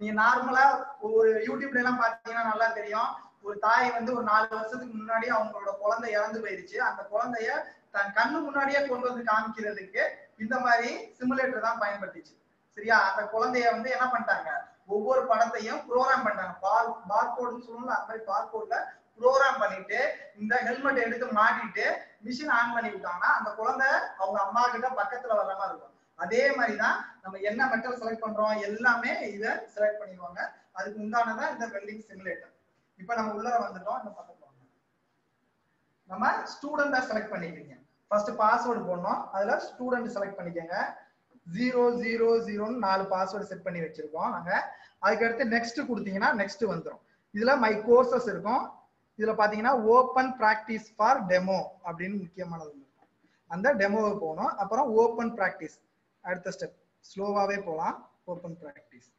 நீங்க நார்மலா ஒரு யூடியூப்ல எல்லாம் பாத்தீங்கன்னா நல்லா தெரியும். ஒரு தாய் வந்து ஒரு நாலு வருஷத்துக்கு முன்னாடி அவங்களோட குழந்தை இறந்து போயிருச்சு. அந்த குழந்தைய தன் கண்ணு முன்னாடியே கொண்டு வந்து காமிக்கிறதுக்கு இந்த மாதிரி சிமுலேட்டர் தான் பயன்படுத்திச்சு சரியா? அந்த குழந்தைய வந்து என்ன பண்ணிட்டாங்க? ஒவ்வொரு படத்தையும் ப்ரோக்ராம் பண்ணிட்டாங்க. பார் பார்கோடுன்னு சொல்லணும் அந்த மாதிரி பார்கோட்ல ப்ரோக்ராம் பண்ணிட்டு இந்த ஹெல்மெட் எடுத்து மாட்டிட்டு மிஷின் ஆன் பண்ணி விட்டாங்கன்னா அந்த குழந்தை அவங்க அம்மா கிட்ட பக்கத்துல வர்ற மாதிரி இருக்கும். அதே மாதிரி தான் நம்ம என்ன மெட்டல் செலக்ட் பண்றோம் எல்லாமே இதை செலக்ட் பண்ணிடுவாங்க. அதுக்கு உண்டானதான் இந்த வெல்டிங் சிமுலேட்டர் இப்போ நம்ம உள்ள வந்துட்டோம் இந்த பக்கத்துல நம்ம ஸ்டூடெண்ட்டை செலக்ட் பண்ணிக்கிறீங்க ஃபர்ஸ்ட் பாஸ்வேர்டு போடணும். அதுல ஸ்டூடெண்ட் செலக்ட் பண்ணிக்கோங்க. ஜீரோ ஜீரோ ஜீரோன்னு நாலு பாஸ்வேர்டு செட் பண்ணி வச்சிருக்கோம் நாங்க. அதுக்கடுத்து நெக்ஸ்ட் கொடுத்தீங்கன்னா நெக்ஸ்ட் வந்துடும் இதுல மை கோர்சஸ் இருக்கும். இதுல பாத்தீங்கன்னா ஓப்பன் பிராக்டிஸ் ஃபார் டெமோ அப்படின்னு முக்கியமானது அந்த டெமோவை போகணும். அப்புறம் ஓப்பன் பிராக்டிஸ் அடுத்த ஸ்டெப் ஸ்லோவாவே போகலாம். ஓப்பன் பிராக்டிஸ்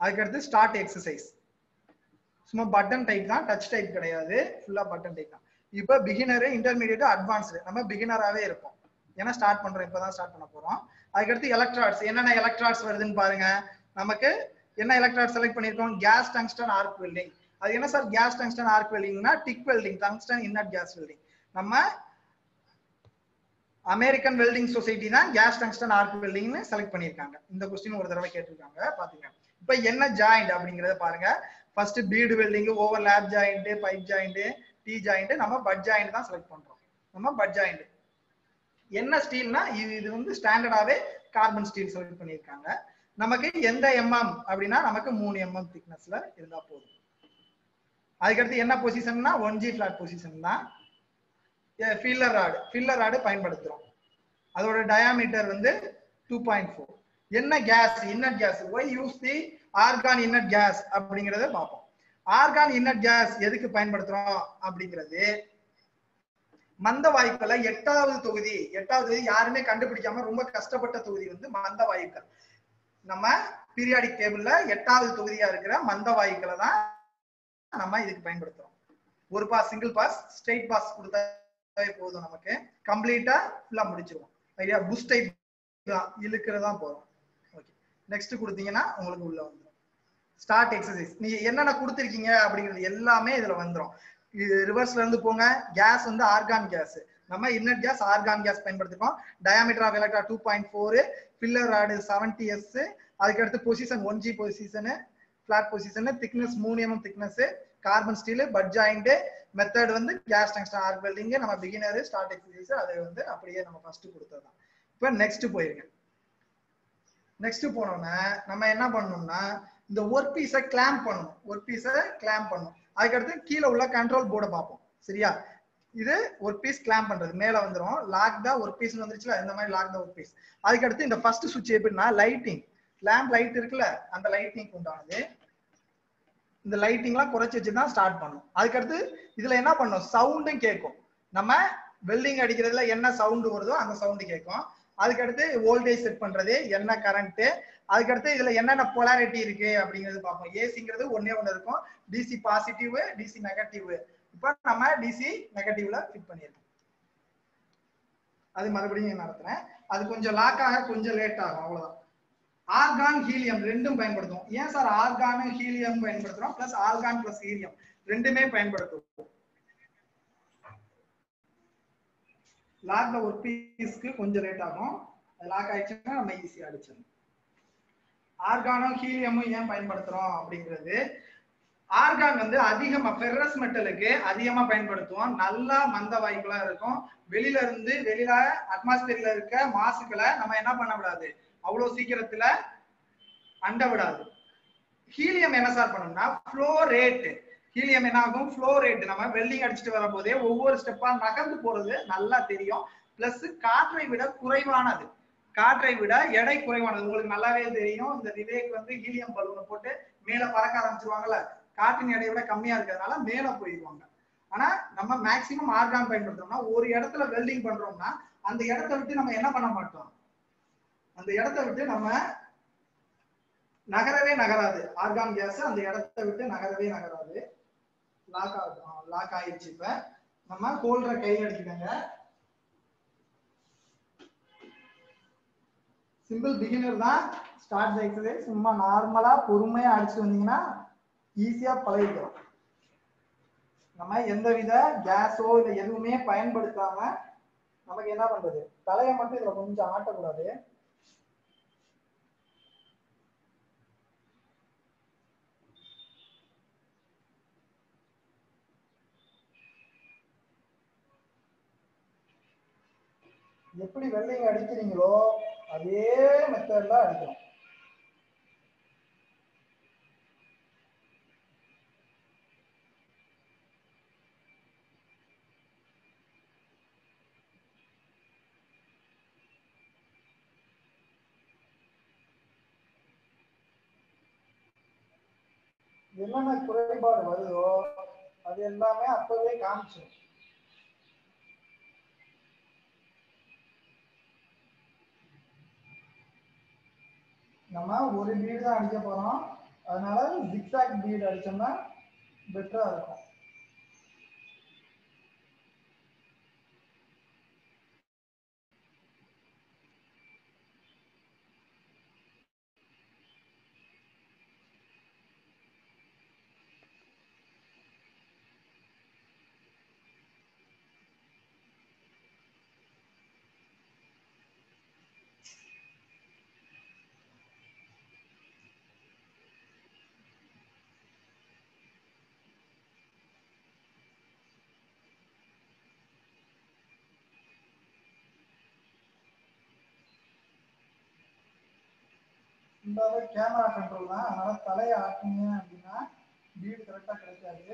அதுக்கடுத்து ஸ்டார்ட் எக்ஸசைஸ் சும்மா பட்டன் டைப் தான். டச் டைப் கிடையாது. ஃபுல்லா பட்டன் டைப் தான். இப்போ பிகினரு இன்டர்மீடியட் அட்வான்ஸ்டு நம்ம பிகினராகவே இருப்போம். ஏன்னா ஸ்டார்ட் பண்றோம். இப்பதான் ஸ்டார்ட் பண்ண போறோம். அதுக்கடுத்து எலக்ட்ராட்ஸ் என்னென்ன எலக்ட்ராட்ஸ் வருதுன்னு பாருங்க. நமக்கு என்ன எலக்ட்ராட் செலக்ட் பண்ணியிருக்கோம்? கேஸ் டங்ஸ்டன் ஆர்க் வெல்டிங் அது என்ன sir? Gas tungsten arc வெல்டிங்னா TIG welding tungsten inert gas welding நம்ம அமெரிக்கன் வெல்டிங் சொசைட்டி தான் கேஸ் டங்ஸ்டன் ஆர்க் வெல்டிங்னு செலக்ட் பண்ணியிருக்காங்க. இந்த கொஸ்டின் ஒரு தடவை கேட்டிருக்காங்க பாத்தீங்க. இப்போ என்ன ஜாயிண்ட் அப்படிங்கறத பாருங்க. First bead welding over lap joint pipe joint T joint நம்ம பட் ஜாயிண்ட் தான் செலக்ட் பண்றோம். நம்ம பட் ஜாயிண்ட் என்ன ஸ்டீல்னா இது இது வந்து ஸ்டாண்டர்டாவே கார்பன் ஸ்டீல் செலக்ட் பண்ணியிருக்காங்க. நமக்கு எந்த எம்எம் அப்படின்னா நமக்கு மூணு எம்எம் திக்னஸ்ல இருந்தா போதும். அதுக்கடுத்து என்ன பொசிஷன்னா ஒன் ஜி ஃபிளாட் பொசிஷன் தான் ஃபில்லர் ராடு ஃபில்லர் ராடு பயன்படுத்துகிறோம் அதோட டயாமீட்டர் வந்து டூ பாயிண்ட் ஃபோர் என்ன gas inert gas why use the argon inert gas அப்படிங்கிறத பார்ப்போம். ஆர்கான் இன்னட் கேஸ் எதுக்கு பயன்படுத்துறோம் அப்படிங்கிறது மந்த வாயுக்களை எட்டாவது தொகுதி எட்டாவது தொகுதி யாருமே கண்டுபிடிக்காம ரொம்ப கஷ்டப்பட்ட தொகுதி வந்து மந்த வாயுக்கள் நம்ம பீரியாடிக் டேபிள்ல எட்டாவது தொகுதியா இருக்கிற மந்த வாயுக்களை தான் நம்ம இதுக்கு பயன்படுத்துறோம். ஒரு pass single pass straight pass கொடுத்தாவே போதும் நமக்கு. கம்ப்ளீட்டா ஃபுல்லா முடிச்சிருவோம். ஐடியா புஷ் டைப் தான் இழுக்கிறதா போறோம். ஓகே நெக்ஸ்ட் கொடுத்தீங்கன்னா உங்களுக்கு உள்ள வந்துடும் ஸ்டார்ட் எக்ஸசைஸ் நீங்க என்னென்ன கொடுத்துருக்கீங்க அப்படிங்கிறது எல்லாமே இதுல வந்துடும் இது ரிவர்ஸ்ல இருந்து போங்க. கேஸ் வந்து ஆர்கான் கேஸ் நம்ம inert gas argon gas பயன்படுத்திருக்கோம். Diameter of electrode two point four filler rod seventy S அதுக்கடுத்து position one G position flat position thickness மூணு M M thickness carbon steel butt joint method வந்து gas tungsten arc welding நம்ம beginner start exercise அதை வந்து அப்படியே நம்ம first கொடுத்ததுதான். இப்போ next போயிருங்க. நெக்ஸ்ட் போனோம்னா நம்ம என்ன பண்ணணும்னா இந்த ஒர்க் பீஸை கிளாம்ப் பண்ணணும். ஒர்க் பீஸை கிளாம்ப் பண்ணணும். அதுக்கடுத்து கீழே உள்ள கண்ட்ரோல் போர்டை பார்ப்போம். சரியா? இது ஒர்க் பீஸ் கிளாம்ப் பண்றது. மேல வந்துரும். லாக் தான் ஒர்க் பீஸ் வந்துருச்சுல இந்த மாதிரி லாக் தான் ஒர்க் பீஸ் அதுக்கடுத்து இந்த ஃபர்ஸ்ட் சுவிட்ச் எப்படின்னா லைட்டிங் லேம்ப் லைட் இருக்குல்ல அந்த லைட்டிங் உண்டானது. இந்த லைட்டிங்லாம் குறைச்சி வச்சு தான் ஸ்டார்ட் பண்ணும். அதுக்கடுத்து இதுல என்ன பண்ணும்? சவுண்டும் கேட்கும். நம்ம வெல்டிங் அடிக்கிறதுல என்ன சவுண்டு வருதோ அந்த சவுண்டு கேட்கும். அதுக்கடுத்து வோல்டேஜ் செட் பண்றது என்ன கரண்ட் அதுக்கடுத்து இதுல என்னென்ன பொலாரிட்டி இருக்கு அப்படிங்கிறது பார்ப்போம். ஏசிங்கிறது ஒன்னே ஒன்று இருக்கும். டிசி பாசிட்டிவ் டிசி நெகட்டிவ் இப்போ நம்ம டிசி நெகட்டிவ்ல ஃபிட் பண்ணியிருக்கோம் அது மறுபடியும் நடத்துறேன். அது கொஞ்சம் லாக் ஆக கொஞ்சம் லேட் ஆகும். அவ்வளவுதான். ஆர்கான் ஹீலியம் ரெண்டும் பயன்படுத்துவோம். ஏன் சார் ஆர்கான் ஹீலியம் பயன்படுத்துறோம்? பிளஸ் ஆர்கான் பிளஸ் ஹீலியம் ரெண்டுமே பயன்படுத்துவோம். லாக்ல ஒரு பீஸ்க்கு கொஞ்சம் ரேட் ஆகும். லாக் ஆயிடுச்சுன்னா நம்ம ஈஸியா அடிச்சிடணும். ஆர்கானும் ஹீலியமும் ஏன் பயன்படுத்துறோம் அப்படிங்கிறது ஆர்கான் வந்து அதிகமா ஃபெர்ரஸ் மெட்டலுக்கு அதிகமா பயன்படுத்துவோம். நல்லா மந்த வாய்ப்புலாம் இருக்கும். வெளியில இருந்து வெளியில அட்மாஸ்பியர்ல இருக்க மாசுக்களை நம்ம என்ன பண்ணக்கூடாது? அவ்வளவு சீக்கிரத்துல அண்ட விடாது. ஹீலியம் என்ன சார் பண்ணணும்னா ஃப்ளோ ரேட் ஹீலியம் என்ன ஆகும் ஃப்ளோ ரேட் நம்ம வெல்டிங் அடிச்சுட்டு வரும்போதே ஒவ்வொரு ஸ்டெப்பா நகர்ந்து போறது நல்லா தெரியும். பிளஸ் காற்றை விட குறைவானது. காற்றை விட எடை குறைவானது. உங்களுக்கு நல்லாவே தெரியும். இந்த ரிலேக்கு வந்து ஹீலியம் பலூனை போட்டு மேல பறக்க ஆரம்பிச்சிருவாங்கல்ல? காற்றின் எடையை விட கம்மியா இருக்கிறதுனால மேல போயிடுவாங்க. ஆனா நம்ம மேக்சிமம் ஆர்கான் பயன்படுத்துறோம்னா ஒரு இடத்துல வெல்டிங் பண்றோம்னா அந்த இடத்த விட்டு நம்ம என்ன பண்ண மாட்டோம்? அந்த இடத்த விட்டு நம்ம நகரவே நகராது. ஆர்கான் கேஸ் அந்த இடத்த விட்டு நகரவே நகராது. லாக் ஆகும் லாக் ஆயிடுச்சு இப்ப. நம்ம கோல்ற கையில் எடுத்துக்கோங்க சிம்பிள் பிகினர் தான். ஸ்டார்ட் எக்ஸசைஸ் சும்மா நார்மலா பொறுமையா அடிச்சு வந்தீங்கன்னா ஈஸியா பழகிக்கலாம். நம்ம எந்த வித கேஸோ இல்லை எதுவுமே பயன்படுத்தாம நமக்கு என்ன பண்றது? தலையை மட்டும் இதுல கொஞ்சம் ஆட்டக்கூடாது. எப்படி வெள்ளைங்க அடிக்கிறீங்களோ அதே மெத்தட்ல அடிக்கணும் என்னென்ன குறைபாடு வருதோ அது எல்லாமே அப்பவே காமிச்சிடும் நம்ம ஒரு பீடு தான் அடிக்க போறோம். அதனால ஜிக்ஸாக் பீடு அடிச்சோம்னா பெட்டரா இருக்கும். இந்த கேமரா கண்ட்ரோல் தான். அதனால தலையை ஆட்டினீங்க அப்படின்னா வீடு கரெக்டா கிடைக்காது.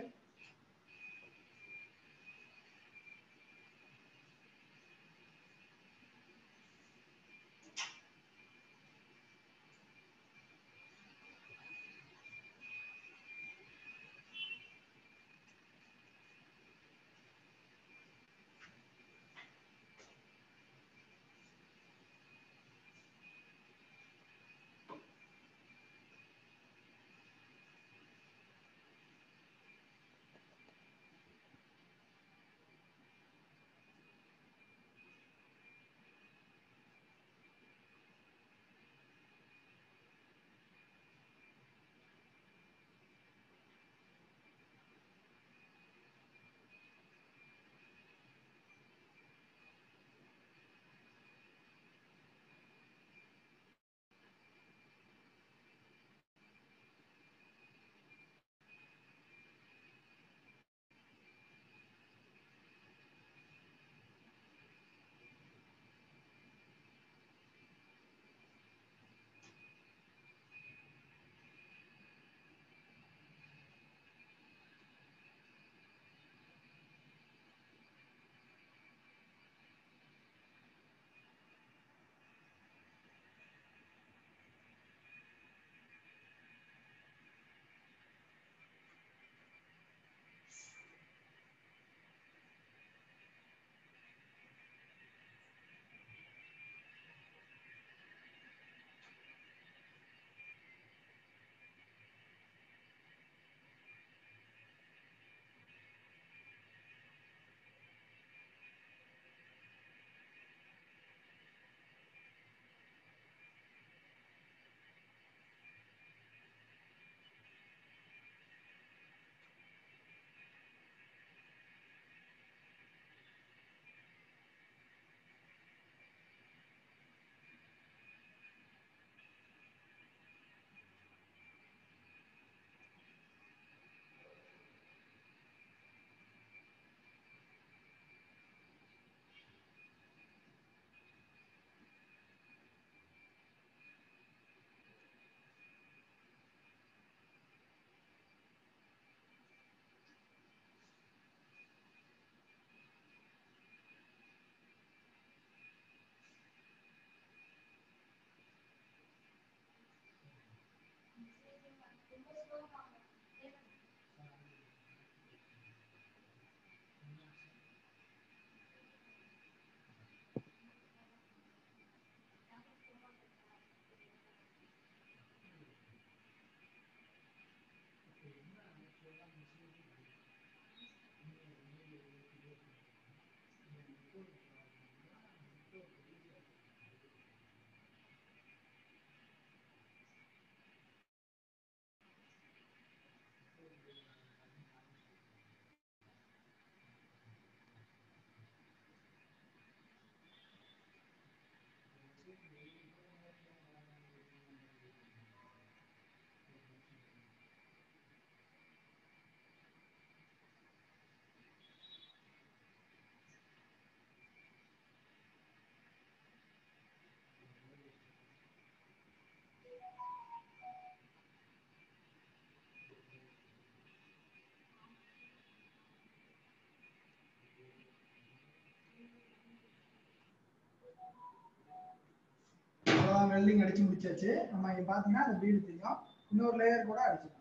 அவ்வளோதான் வெல்டிங் அடிச்சு முடிச்சாச்சு. நம்ம இங்க பாத்தீங்கன்னா அந்த வீடு தெரியும். இன்னொரு லேயர் கூட அடிச்சிருக்கோம்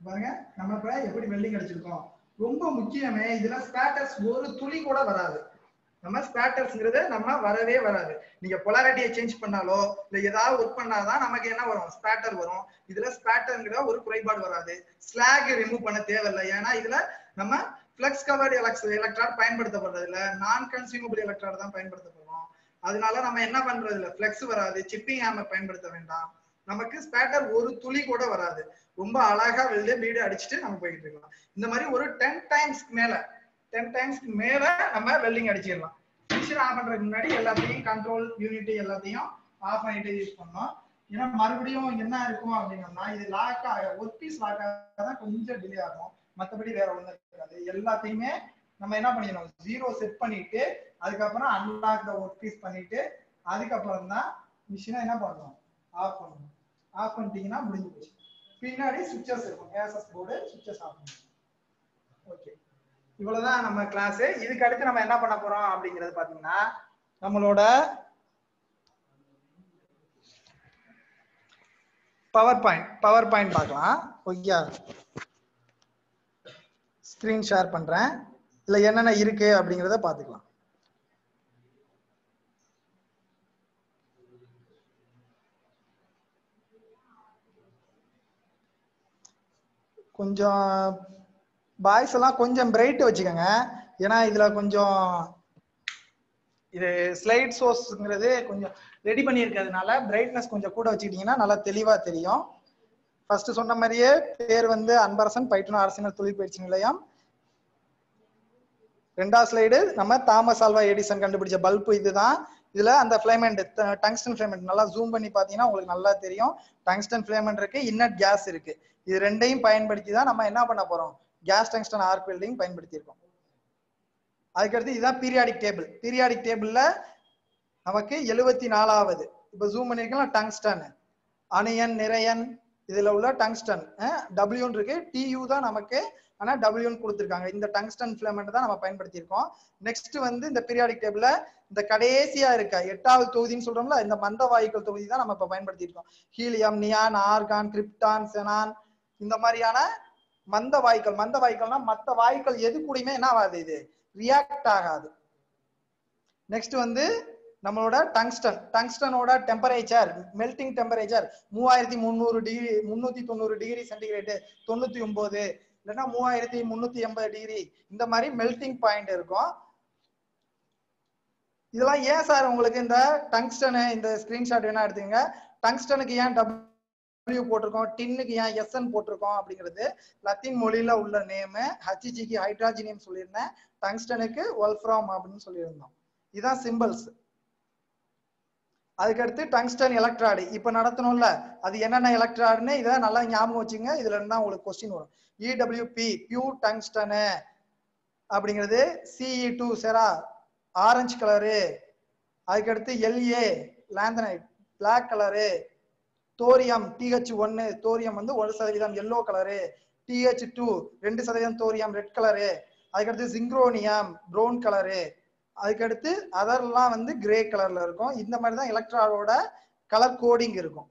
பாருங்க நம்ம இப்ப எப்படி வெல்டிங் அடிச்சிருக்கோம்? ரொம்ப முக்கியமே இதுல ஸ்பேட்டர்ஸ் ஒரு துளி கூட வராது. நம்ம ஸ்பேட்டர்ஸ்ங்கிறது நம்ம வரவே வராது. நீங்க பொலாரிட்டியை சேஞ்ச் பண்ணாலோ இல்ல ஏதாவது ஒர்க் பண்ணாதான் நமக்கு என்ன வரும்? ஸ்பேட்டர் வரும். இதுல ஸ்பேட்டர்ங்கிற ஒரு குறைபாடு வராது. ஸ்லாக் ரிமூவ் பண்ண தேவையில்லை. ஏன்னா இதுல நம்ம ஃபிளக்ஸ் கவர்டு எலக்ஸ் எலக்ட்ரான் பயன்படுத்தப்படுறது இல்ல நான் கன்சியூமபிள் எலக்ட்ரான் தான் பயன்படுத்தப்படுறோம். அதனால நம்ம என்ன பண்றது இல்லை ஃபிளக்ஸ் வராது சிப்பிங் ஹேமர் பயன்படுத்த வேண்டாம். நமக்கு ஸ்பேட்டர் ஒரு துளி கூட வராது. ரொம்ப அழகா வெளியே வீடு அடிச்சுட்டு நம்ம போயிட்டு இருக்கலாம். இந்த மாதிரி ஒரு டென் டைம்ஸ்க்கு மேல டென் டைம்ஸ்க்கு மேல நம்ம வெல்டிங் அடிச்சிடலாம். மிஷின் ஆஃப் பண்றதுக்கு முன்னாடி எல்லாத்தையும் கண்ட்ரோல் யூனிட்டி எல்லாத்தையும் ஆஃப் பண்ணிட்டு யூஸ் பண்ணோம். ஏன்னா மறுபடியும் என்ன இருக்கும் அப்படின்னா இது லாக் ஆக ஒர்க் பீஸ் லாக் ஆக தான் கொஞ்சம் டிலே ஆகும். மற்றபடி வேற ஒன்றும் இருக்காது. எல்லாத்தையுமே நம்ம என்ன பண்ணிடணும்? ஜீரோ செட் பண்ணிட்டு அதுக்கப்புறம் அன்லாக் த ஒர்க் பீஸ் பண்ணிட்டு அதுக்கப்புறம் தான் மிஷினை என்ன பண்ணணும்? ஆஃப் பண்ணணும். ஆஃப் பண்ணிட்டீங்கன்னா முடிஞ்சு போச்சு. பின்னாடி சுவிச்சஸ் இருக்கும். A S S board switches off பண்ணணும். ஓகே இவ்வளவுதான் நம்ம கிளாஸ் இதுக்கு அடுத்து நம்ம என்ன பண்ண போறோம் அப்படிங்கிறது பாத்தீங்கன்னா நம்மளோட பவர் பாயிண்ட் பவர் பாயிண்ட் பார்க்கலாம். ஓகே ஸ்கிரீன் ஷேர் பண்றேன். இதுல என்னென்ன இருக்கு அப்படிங்கறத பாத்துக்கலாம் கொஞ்சம் பாய்ஸ் எல்லாம் கொஞ்சம் பிரைட் வச்சுக்கோங்க. ஏன்னா இதுல கொஞ்சம் இது ஸ்லைட் சோர்ஸ்ங்கிறது கொஞ்சம் ரெடி பண்ணியிருக்கிறதுனால பிரைட்னஸ் கொஞ்சம் கூட வச்சுக்கிட்டீங்கன்னா நல்லா தெளிவா தெரியும். ஃபர்ஸ்ட் சொன்ன மாதிரியே பேர் வந்து அன்பரசன் பைட்டனோ அரசினர் தொழிற்பயிற்சி நிலையம். ரெண்டாவது ஸ்லைடு நம்ம தாமஸ் ஆல்வா எடிசன் கண்டுபிடிச்ச பல்ப் இதுதான். இதுல அந்த ஃபிளேமெண்ட் டங்ஸ்டன் ஃபிளேமெண்ட் நல்லா ஜூம் பண்ணி பாத்தீங்கன்னா உங்களுக்கு நல்லா தெரியும். டங்ஸ்டன் ஃபிளேமெண்ட் இருக்கு இன்னட் கேஸ் இருக்கு. இது ரெண்டையும் பயன்படுத்தி தான் நம்ம என்ன பண்ண போறோம்? கேஸ் டங்ஸ்டன் ஆர்க் வெல்டிங் பயன்படுத்தி இருக்கோம் அதுக்கடுத்து இதுதான் பீரியாடிக் டேபிள் பீரியாடிக் டேபிள்ல நமக்கு எழுபத்தி நாலாவது இப்ப ஜூம் பண்ணிருக்கலாம் டங்ஸ்டன் அணியன் நிறையன் இதுல உள்ள டங்ஸ்டன் டபிள்யூன்னு இருக்கு டியூ தான் நமக்கு ஆனா டபிள்யூன்னு கொடுத்துருக்காங்க. இந்த டங்ஸ்டன் ஃபிலமெண்ட் தான் நம்ம பயன்படுத்தியிருக்கோம். நெக்ஸ்ட் வந்து இந்த பீரியாடிக் டேபிள்ல இந்த கடைசியா இருக்க எட்டாவது தொகுதின்னு சொல்றோம்ல இந்த மந்த வாயுக்கள் தொகுதி தான் நம்ம இப்ப பயன்படுத்தியிருக்கோம். Helium neon argon krypton xenon இந்த மாதிரியான மந்த வாயுக்கள் மந்த வாயுக்கள்னா மத்த வாயுக்கள் எது கூடயுமே என்ன ஆகாது இது? ரியாக்ட் ஆகாது. நெக்ஸ்ட் வந்து நம்மளோட டங்ஸ்டன் டங்ஸ்டனோட டெம்பரேச்சர் மெல்டிங் டெம்பரேச்சர் மூவாயிரத்தி முந்நூறு டிகிரி முன்னூத்தி தொண்ணூறு டிகிரி சென்டிகிரேடு தொண்ணூத்தி ஒன்பது இல்லைன்னா மூவாயிரத்தி முன்னூத்தி எண்பது டிகிரி இந்த மாதிரி மெல்டிங் பாயிண்ட் இருக்கும். இதெல்லாம் ஏன் சார் உங்களுக்கு இந்த டங்ஸ்டனு இந்த ஸ்கிரீன்ஷாட் வேணா எடுத்துங்க டங்ஸ்டனுக்கு ஏன் டபிள்யூ போட்டிருக்கோம்? டின்னுக்கு ஏன் எஸ்என் போட்டிருக்கோம் அப்படிங்கிறது லத்தீன் மொழியில உள்ள நேமு ஹச்சிஜிக்கு ஹைட்ராஜினியம் சொல்லியிருந்தேன். டங்ஸ்டனுக்கு ஒல்ஃப்ராம் அப்படின்னு சொல்லியிருந்தோம். இதுதான் சிம்பிள்ஸ் அதுக்கடுத்து டங்ஸ்டன் எலக்ட்ராடு. இப்ப நடத்தணும்ல அது என்னென்ன எலக்ட்ராடுன்னு இதை நல்லா ஞாபகம் வச்சுங்க. இதுல இருந்தா உங்களுக்கு கொஸ்டின் வரும். E W P pure tungsten அப்படிங்கிறது சிஇ டூ செரா? ஆரஞ்சு கலரு அதுக்கடுத்து L A lanthanide black colour thorium T H ஒன்னு தோரியம் வந்து ஒரு சதவீதம் எல்லோ கலரு டிஹெச் டூ ரெண்டு சதவீதம் தோரியம் ரெட் கலரு அதுக்கடுத்து ஜிங்க்ரோனியம் ப்ரௌன் கலரு அதுக்கடுத்து அதர்லாம் வந்து கிரே கலர்ல இருக்கும். இந்த மாதிரி தான் எலக்ட்ராவோட கலர் கோடிங் இருக்கும்.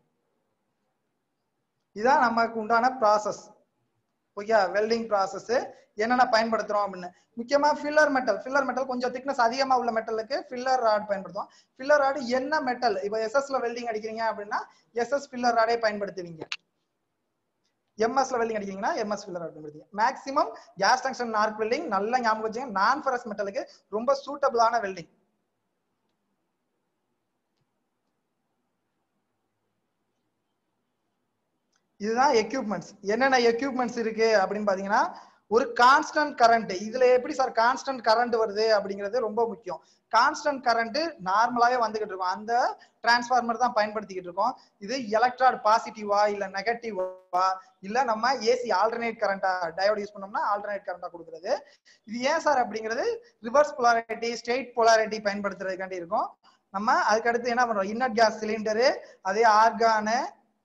இதான் நமக்கு உண்டான ப்ராசஸ் ஓகே வெல்டிங் ப்ராசஸ் என்னென்ன பயன்படுத்துறோம் அப்படின்னு. முக்கியமா ஃபில்லர் மெட்டல் ஃபில்லர் மெட்டல் கொஞ்சம் திக்னஸ் அதிகமா உள்ள மெட்டலுக்கு ஃபில்லர் ராட் பயன்படுத்துவோம். ஃபில்லர் ராடு என்ன மெட்டல் இப்போ எஸ்எஸ்ல வெல்டிங் அடிக்கிறீங்க அப்படின்னா எஸ்எஸ் ஃபில்லர் ராடே பயன்படுத்துவீங்க. எம்எஸ்ல welding அடிக்கிறீங்கன்னா MS filler rod maximum gas tungsten arc welding நல்லா ஞாபகம் வச்சுங்க. நான் ஃபரஸ் மெட்டலுக்கு ரொம்ப சூட்டபிளான வெல்டிங் இதுதான் எக்யூப்மெண்ட்ஸ் என்னென்ன எக்யூப்மெண்ட்ஸ் இருக்கு அப்படின்னு பாத்தீங்கன்னா ஒரு கான்ஸ்டன்ட் கரண்ட் இதுல எப்படி சார் கான்ஸ்டன்ட் கரண்ட் வருது அப்படிங்கிறது ரொம்ப முக்கியம். கான்ஸ்டன்ட் கரண்ட் நார்மலாவே வந்துகிட்டு இருக்கும். அந்த டிரான்ஸ்ஃபார்மர் தான் பயன்படுத்திக்கிட்டு இருக்கோம். இது எலக்ட்ராட் பாசிட்டிவா இல்ல நெகட்டிவா இல்ல நம்ம ஏசி ஆல்டர்னேட் கரண்டா டயோடு யூஸ் பண்ணோம்னா ஆல்டர்னேட் கரண்டா கொடுக்குறது. இது ஏன் சார் அப்படிங்கிறது? ரிவர்ஸ் போலாரிட்டி ஸ்ட்ரெயிட் போலாரிட்டி பயன்படுத்துறதுக்காண்டி இருக்கும். நம்ம அதுக்கடுத்து என்ன பண்றோம் இன்னட் கேஸ் சிலிண்டரு அதே ஆர்கானு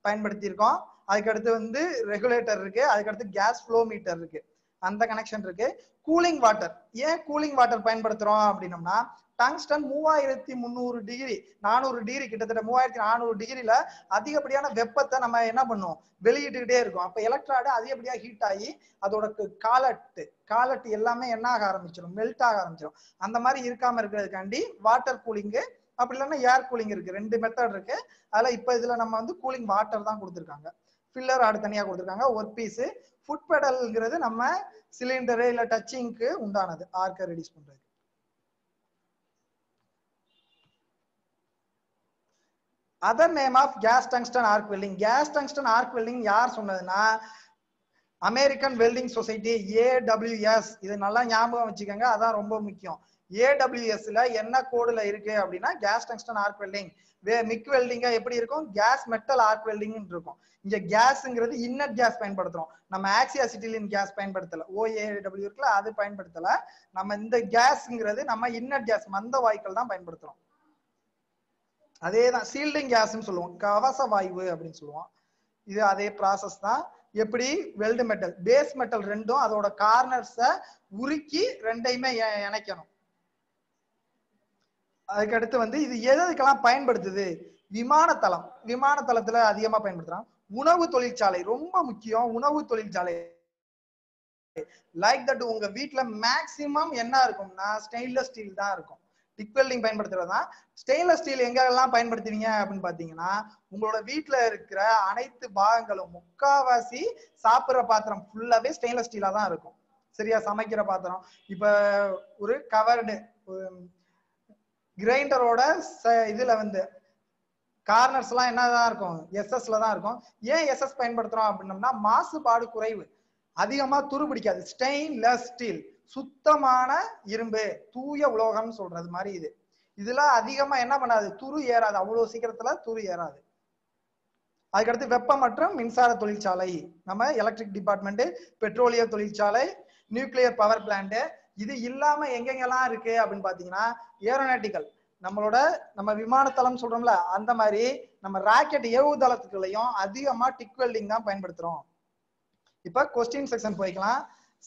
பயன்படுத்தியிருக்கோம். அதுக்கடுத்து வந்து ரெகுலேட்டர் இருக்கு. அதுக்கடுத்து கேஸ் ஃப்ளோ மீட்டர் இருக்கு. அந்த கனெக்ஷன் இருக்கு. கூலிங் வாட்டர் ஏன் கூலிங் வாட்டர் பயன்படுத்துறோம் அப்படின்னம்னா டங்ஸ்டன் மூவாயிரத்தி முந்நூறு டிகிரி நானூறு டிகிரி கிட்டத்தட்ட மூவாயிரத்தி நானூறு டிகிரியில அதிகப்படியான வெப்பத்தை நம்ம என்ன பண்ணுவோம்? வெளியிட்டுக்கிட்டே இருக்கும். அப்ப எலக்ட்ராடு அதிகப்படியா ஹீட் ஆகி அதோட காலட்டு காலட்டு எல்லாமே என்ன ஆக ஆரம்பிச்சிடும் மெல்ட் ஆக ஆரம்பிச்சிடும் அந்த மாதிரி இருக்காம இருக்கிறதுக்காண்டி வாட்டர் கூலிங்கு அப்படி இல்லைன்னா ஏர் கூலிங் இருக்கு. ரெண்டு மெத்தட் இருக்கு. அதுல இப்ப இதுல நம்ம வந்து கூலிங் வாட்டர் தான் கொடுத்துருக்காங்க. ஃபில்லர் ஆடு தனியாக கொடுத்துருக்காங்க. ஒரு பீஸு ஃபுட் பெடல்ங்கிறது நம்ம சிலிண்டரு இல்ல டச்சிங்க்கு உண்டானது. ஆர்க்க ரெடியூஸ் பண்றது other name of gas tungsten arc welding gas tungsten arc welding யார் சொன்னதுன்னா அமெரிக்கன் வெல்டிங் சொசைட்டி ஏடபிள்யூஎஸ் இது நல்லா ஞாபகம் வச்சுக்கோங்க அதான் ரொம்ப முக்கியம். ஏடபிள்யூஎஸ்ல என்ன கோடுல இருக்கு அப்படின்னா கேஸ் டங்ஸ்டன் ஆர்க் வெல்டிங் வே மிக் வெல்டிங்கா எப்படி இருக்கும்? கேஸ் மெட்டல் ஆர்க் வெல்டிங் இருக்கும். இங்க கேஸ்ங்கிறது இன்னட் கேஸ் பயன்படுத்துறோம். நம்ம ஆக்சியாசிட்டிலின் கேஸ் பயன்படுத்தல. ஓஏடபிள்யூ இருக்குல்ல அது பயன்படுத்தல. நம்ம இந்த கேஸ்ங்கிறது நம்ம இன்னட் கேஸ் மந்த வாயுக்கள் தான் பயன்படுத்துறோம். அதேதான் சீல்டிங் கேஸ்ன்னு சொல்லுவோம். கவச வாயு அப்படின்னு சொல்லுவோம். இது அதே ப்ராசஸ் தான். எப்படி? வெல்டு மெட்டல் பேஸ் மெட்டல் ரெண்டும் அதோட கார்னர்ஸை உருக்கி ரெண்டையுமே இணைக்கணும். அதுக்கடுத்து வந்து இது எது எதுக்கெல்லாம் பயன்படுத்துது? விமானத்தளம். விமானத்தளத்துல அதிகமா பயன்படுத்துறான். உணவு தொழிற்சாலை ரொம்ப முக்கியம். உணவு தொழிற்சாலை. லைக் தட் உங்க வீட்டுல மேக்சிமம் என்ன இருக்கும்னா ஸ்டெயின்லெஸ் ஸ்டீல் தான் இருக்கும். டிக் வெல்டிங் பயன்படுத்துறது தான். ஸ்டெயின்லெஸ் ஸ்டீல் எங்கெல்லாம் பயன்படுத்துவீங்க அப்படின்னு பாத்தீங்கன்னா உங்களோட வீட்டில் இருக்கிற அனைத்து பாகங்களும் முக்காவாசி சாப்பிடுற பாத்திரம் ஃபுல்லாவே ஸ்டெயின்லெஸ் ஸ்டீலா தான் இருக்கும். சரியா? சமைக்கிற பாத்திரம். இப்ப ஒரு கவர்டு கிரைண்டரோட இதுல வந்து கார்னர்ஸ் எல்லாம் என்னதான் இருக்கும்? எஸ்எஸ்ல தான் இருக்கும். ஏன் எஸ்எஸ் பயன்படுத்துறோம் அப்படின்னம்னா மாசுபாடு குறைவு. அதிகமா துரு பிடிக்காது. ஸ்டெயின்லெஸ் ஸ்டீல் சுத்தமான இரும்பு. தூய உலோகம்னு சொல்றது மாதிரி இது. இதுல அதிகமா என்ன பண்ணாது? துரு ஏறாது. அவ்வளவு சீக்கிரத்துல துரு ஏறாது. அதுக்கடுத்து வெப்பம் மற்றும் மின்சார தொழிற்சாலை. நம்ம எலக்ட்ரிக் டிபார்ட்மெண்ட் பெட்ரோலிய தொழிற்சாலை நியூக்ளியர் பவர் பிளான்ட் இது இல்லாம எங்கெங்கெல்லாம் இருக்கு அப்படின்னு பாத்தீங்கன்னா ஏரோநாட்டிக்கல் நம்மளோட நம்ம விமானத்தளம் சொல்றோம்ல அந்த மாதிரி நம்ம ராக்கெட் ஏவுதளத்துக்குள்ளயும் அதிகமா டிக் வெல்டிங் தான் பயன்படுத்துறோம். இப்ப கொஸ்டின் செக்ஷன் போய்க்கலாம்.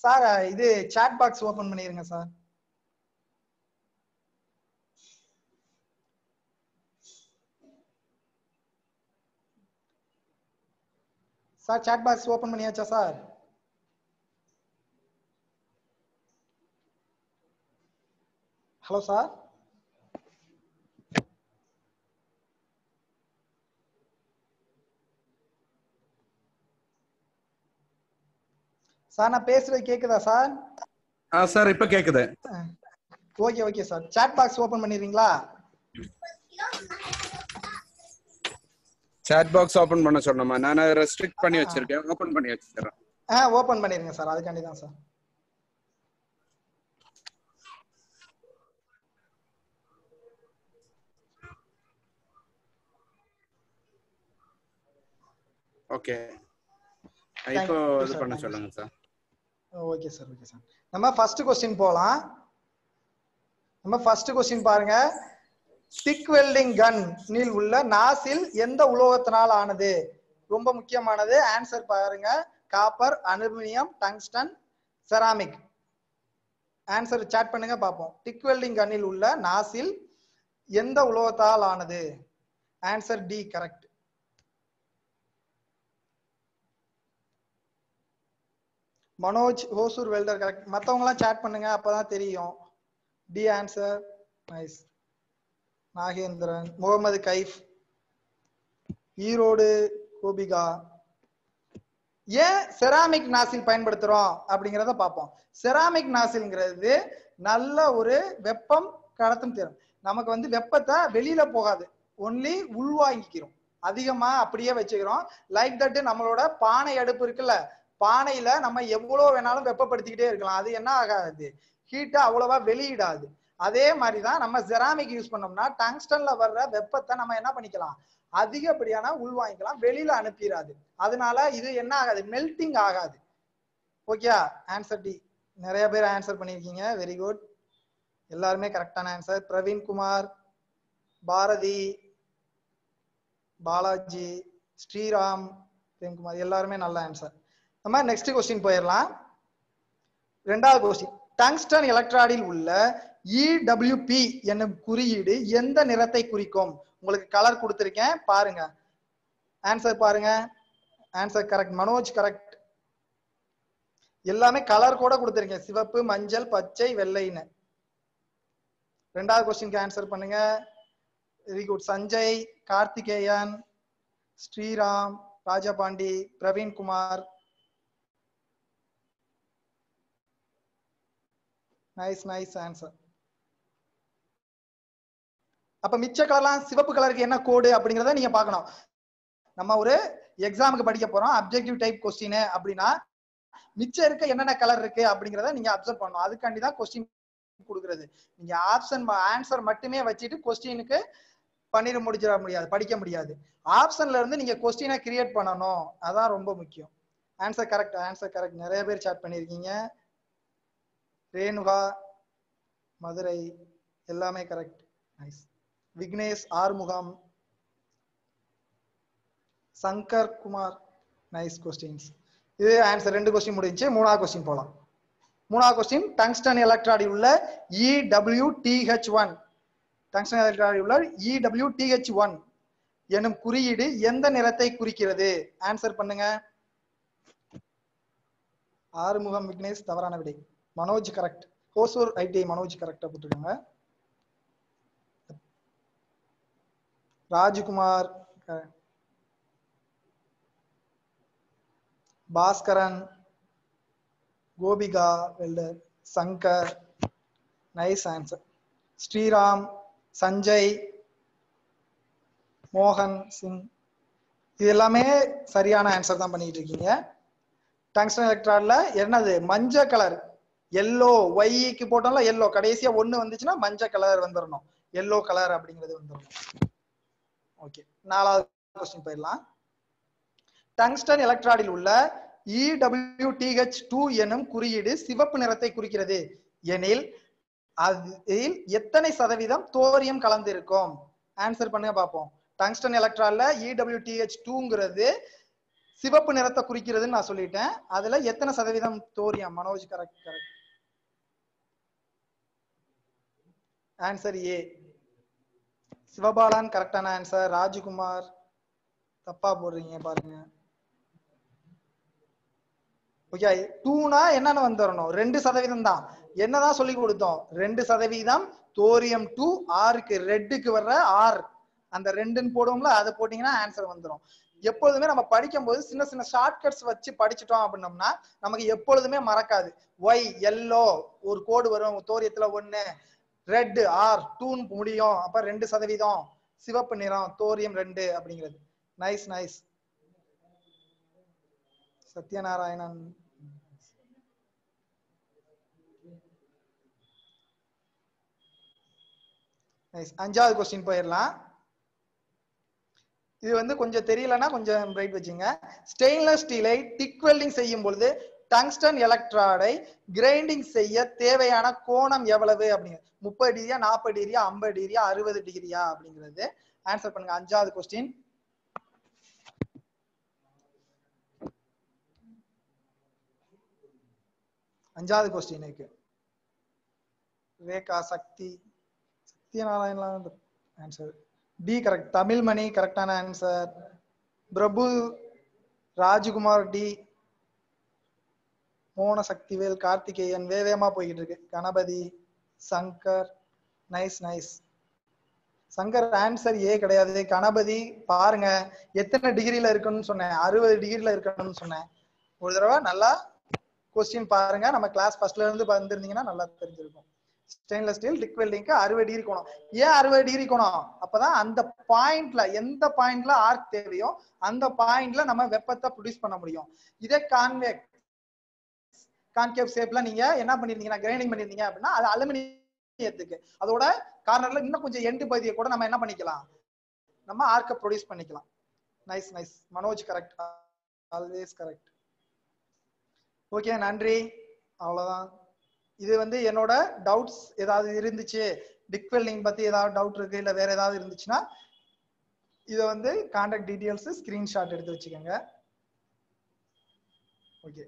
சார் இது சாட் பாக்ஸ் ஓபன் பண்ணிருங்க sir sir chat box open பண்ணியாச்சா சார் ஹலோ சார். சார் நான் பேசுறது கேக்குதா சார்?
ஆ சார் இப்ப கேக்குது.
Okay okay sir. Chat box open பண்ணிடுறீங்களா?
சாட் பாக்ஸ் ஓபன் பண்ண சொன்னோமா? நான் ரெஸ்ட்ரிக்ட் பண்ணி வச்சிருக்கேன். ஓபன் பண்ணி வச்சிருக்கேன்
ஆ ஓபன் பண்ணிருங்க சார். அதுக்காண்டி தான் சார்.
ஓகே. இப்போ இது. பண்ண சொல்லுங்க sir
okay sir okay sir நம்ம ஃபர்ஸ்ட் கொஸ்டின் போலாம். நம்ம ஃபர்ஸ்ட் கொஸ்டின் பாருங்க. ஸ்டிக் வெல்டிங் கன் நீல் உள்ள நாசில் எந்த உலோகத்தினால் ஆனது? ரொம்ப முக்கியமானது. ஆன்சர் பாருங்க. Copper aluminium tungsten ceramic answer chat பண்ணுங்க பார்ப்போம் டிக் வெல்டிங் கன்னில் உள்ள நாசில் எந்த உலோகத்தால் ஆனது? Answer D correct Manoj Hosur welder correct. மத்தவங்கலாம் chat பண்ணுங்க அப்பதான் தெரியும். D answer nice Nagendran Mohammed Kaif. Erode Gopika. ஏன் செராமிக் நாசில் பயன்படுத்துறோம்? அப்படிங்கிறத பார்ப்போம். செராமிக் நாசில்ங்கிறது நல்ல ஒரு வெப்பம் கடத்தும் திறன். நமக்கு வந்து வெப்பத்தை வெளியில போகாது. ஒன்லி உள்வாங்கிக்கிறோம். அதிகமா அப்படியே வச்சுக்கிறோம். லைக் தட் நம்மளோட பானை அடுப்பு இருக்குல்ல பானையில நம்ம எவ்வளவு வேணாலும் வெப்பப்படுத்திக்கிட்டே இருக்கலாம். அது என்ன ஆகாது. ஹீட்டை அவ்வளவா வெளியிடாது. அதே மாதிரிதான் நம்ம செராமிக் யூஸ் பண்ணோம்னா டங்ஸ்டன்ல வர்ற வெப்பத்தை நம்ம என்ன பண்ணிக்கலாம்? அதிகப்படியான உள்வாங்கிக்கலாம் வெளியில அனுப்பிடாது அதனால இது என்ன ஆகாது? மெல்டிங் ஆகாது. ஓகே ஆன்சர் டி நிறைய பேர் ஆன்சர் பண்ணியிருக்கீங்க. வெரி குட் எல்லாருமே கரெக்டான ஆன்சர் பிரவீன் குமார் பாரதி பாலாஜி ஸ்ரீராம் பிரேம்குமார். எல்லாருமே நல்ல ஆன்சர் நம்ம நெக்ஸ்ட் கொஸ்டின் போயிடலாம் ரெண்டாவது கொஸ்டின் டங்ஸ்டன் எலக்ட்ராடில் உள்ள இடபிள்யூபி என்னும் குறியீடு எந்த நிறத்தை குறிக்கும்? உங்களுக்கு கலர் கொடுத்திருக்கேன் பாருங்க. ஆன்சர் பாருங்க. ஆன்சர் கரெக்ட் மனோஜ் கரெக்ட் எல்லாமே கலர் கூட கொடுத்திருக்கேன். சிவப்பு மஞ்சள் பச்சை வெள்ளைன்னு. ரெண்டாவது கொஸ்டினுக்கு ஆன்சர் பண்ணுங்க. Very good Sanjay Karthikeyan Sriram Rajapandi Praveenkumar. Nice nice answer அப்ப மிச்ச கலர்லாம் சிவப்பு கலருக்கு என்ன கோடு அப்படிங்கறத நீங்க பார்க்கணும். நம்ம ஒரு எக்ஸாமுக்கு படிக்க போறோம். அப்ஜெக்டிவ் டைப் கொஸ்டின் அப்படின்னா மிச்சம் இருக்க என்னென்ன கலர் இருக்கு அப்படிங்கறத நீங்க அப்சர்வ் பண்ணணும். அதுக்காண்டி தான் கொஸ்டின் கொடுக்கறது. நீங்க ஆப்ஷன் ஆன்சர் மட்டுமே வச்சுட்டு கொஸ்டினுக்கு பண்ணிட முடிச்சிட முடியாது படிக்க முடியாது. ஆப்ஷன்ல இருந்து நீங்க கொஸ்டினை கிரியேட் பண்ணணும். அதான் ரொம்ப முக்கியம். ஆன்சர் கரெக்ட் ஆன்சர் கரெக்ட் நிறைய பேர் சாட் பண்ணியிருக்கீங்க. ரேணுகா மதுரை எல்லாமே correct nice Vignesh Arumugam Shankar Kumar. Nice questions இது ஆன்சர் ரெண்டு கொஸ்டின் முடிஞ்சு மூணாவது கொஸ்டின் போலாம். மூணாவது கொஸ்டின் டங்ஸ்டன் எலக்ட்ராடில் உள்ள E W T H one tungsten எலக்ட்ராடில் உள்ள இடபிள்யூ டிஹெச் ஒன் எனும் குறியீடு எந்த நிறத்தை குறிக்கிறது? ஆன்சர் பண்ணுங்க. ஆறுமுகம் விக்னேஷ் தவறான விடை. மனோஜ் கரெக்ட் ஹோசூர் ஐடிஐ மனோஜ் கரெக்டா போட்டிருக்காங்க. Rajkumar Baskaran Gopika welder Shankar nice answer Sriram Sanjay மோகன் சிங். இது எல்லாமே சரியான ஆன்சர் தான் பண்ணிட்டு இருக்கீங்க. டங்ஸ்டன் எலக்ட்ரான்ல என்னது? மஞ்சள் கலர் எல்லோ ஒய்க்கு போட்டோம்ல எல்லோ கடைசியா ஒண்ணு வந்துச்சுன்னா மஞ்சள் கலர் வந்துடணும் எல்லோ கலர் அப்படிங்கிறது வந்துடணும் ஓகே நாலாவது கொஸ்டின் போயிடலாம். டங்ஸ்டன் எலக்ட்ராடில் உள்ள இடபிள்யூ டிஹெச் டூ எனும் குறியீடு சிவப்பு நிறத்தை குறிக்கிறது. எனில் அதில் எத்தனை சதவீதம் தோரியம் கலந்திருக்கும் ஆன்சர் பண்ணுங்க பார்ப்போம். டங்ஸ்டன் எலக்ட்ரான்ல இடபிள்யூ டிஹெச் டூங்கிறது சிவப்பு நிறத்தை குறிக்கிறதுன்னு நான் சொல்லிட்டேன். அதுல எத்தனை சதவீதம் thorium Manoj correct correct answer A Sivabalan கரெக்டான ஆன்சர் ராஜ்குமார் தப்பா போடுறீங்க பாருங்க. ஓகே டூனா என்னன்னு வந்துடணும் ரெண்டு சதவீதம் தான். என்னதான் சொல்லி கொடுத்தோம்? ரெண்டு சதவீதம் தோரியம் டூ ஆருக்கு ரெட்டுக்கு வர்ற ஆர் அந்த ரெண்டுன்னு போடுவோம்ல அதை போட்டீங்கன்னா ஆன்சர் வந்துடும் எப்பொழுதுமே நம்ம படிக்கும் போது சின்ன சின்ன ஷார்ட்கட்ஸ் வச்சு படிச்சுட்டோம் அப்படின்னோம்னா நமக்கு எப்பொழுதுமே மறக்காது. ஒய் எல்லோ ஒரு கோடு வரும் தோரியத்துல ஒண்ணு. ரெட் ஆர் டூன் முடியும். அப்ப ரெண்டு சதவீதம். சிவப்பு நிறம் தோரியம் ரெண்டு அப்படிங்கிறது. Nice nice Sathyanarayanan. நைஸ் அஞ்சாவது கொஸ்டின் போயிடலாம். இது வந்து கொஞ்சம் தெரியலன்னா கொஞ்சம் பிரைட் வச்சுங்க. ஸ்டெயின்லெஸ் ஸ்டீலை டிக் வெல்டிங் செய்யும் பொழுது டங்ஸ்டன் எலக்ட்ராடை கிரைண்டிங் செய்ய தேவையான கோணம் எவ்வளவு அப்படிங்கிறது முப்பது டிகிரியா நாற்பது டிகிரியா ஐம்பது டிகிரியா அறுபது டிகிரியா அப்படிங்கிறது ஆன்சர் பண்ணுங்க. அஞ்சாவது கொஸ்டின் அஞ்சாவது கொஸ்டின் இருக்கு. ரேகா சக்தி சத்யநாராயணலாம் ஆன்சர் டி கரெக்ட் தமிழ்மணி கரெக்டான ஆன்சர் பிரபு ராஜ்குமார் டி மோன சக்திவேல் கார்த்திகேயன் வேவேமா போய்கிட்டு இருக்கு Ganapathi Shankar nice nice Shankar answer A கிடையாது. கணபதி பாருங்க எத்தனை டிகிரியில இருக்குன்னு சொன்னேன். அறுபது டிகிரியில இருக்கணும்னு சொன்னேன். ஒரு தடவை நல்லா கொஸ்டின் பாருங்க. நம்ம கிளாஸ் ஃபர்ஸ்ட்ல இருந்து வந்திருந்தீங்கன்னா நல்லா தெரிஞ்சிருக்கும். ஸ்டெயின்லெஸ் ஸ்டீல் டிக் வெல்டிங்க்கு அறுபது டிகிரி கோணம். ஏன் அறுபது டிகிரி கோணம்? அப்பதான் அந்த பாயிண்ட்ல எந்த பாயிண்ட்ல ஆர்க் தேவையோ அந்த பாயிண்ட்ல நம்ம வெப்பத்தை ப்ரொடியூஸ் பண்ண முடியும். இதே கான்வெக்ட் கான்கேவ் ஷேப்ல நீங்க என்ன பண்ணிருந்தீங்கன்னா கிரைண்டிங் பண்ணிருந்தீங்க அப்படின்னா அது அலுமினியத்துக்கு. அதோட கார்னர்ல இன்னும் கொஞ்சம் எண்டு பகுதியை கூட நம்ம என்ன பண்ணிக்கலாம்? நம்ம ஆர்க்க ப்ரொடியூஸ் பண்ணிக்கலாம். Nice nice Manoj correct always correct okay நன்றி. அவ்வளவுதான். இது வந்து என்னோட டவுட்ஸ் ஏதாவது இருந்துச்சு? டிக் வெல்டிங் பத்தி ஏதாவது டவுட் இருக்கு? இல்ல வேற ஏதாவது இருந்துச்சுன்னா இதை வந்து கான்டாக்ட் டீடைல்ஸ் ஸ்கிரீன்ஷாட் எடுத்து வச்சுக்கோங்க. ஓகே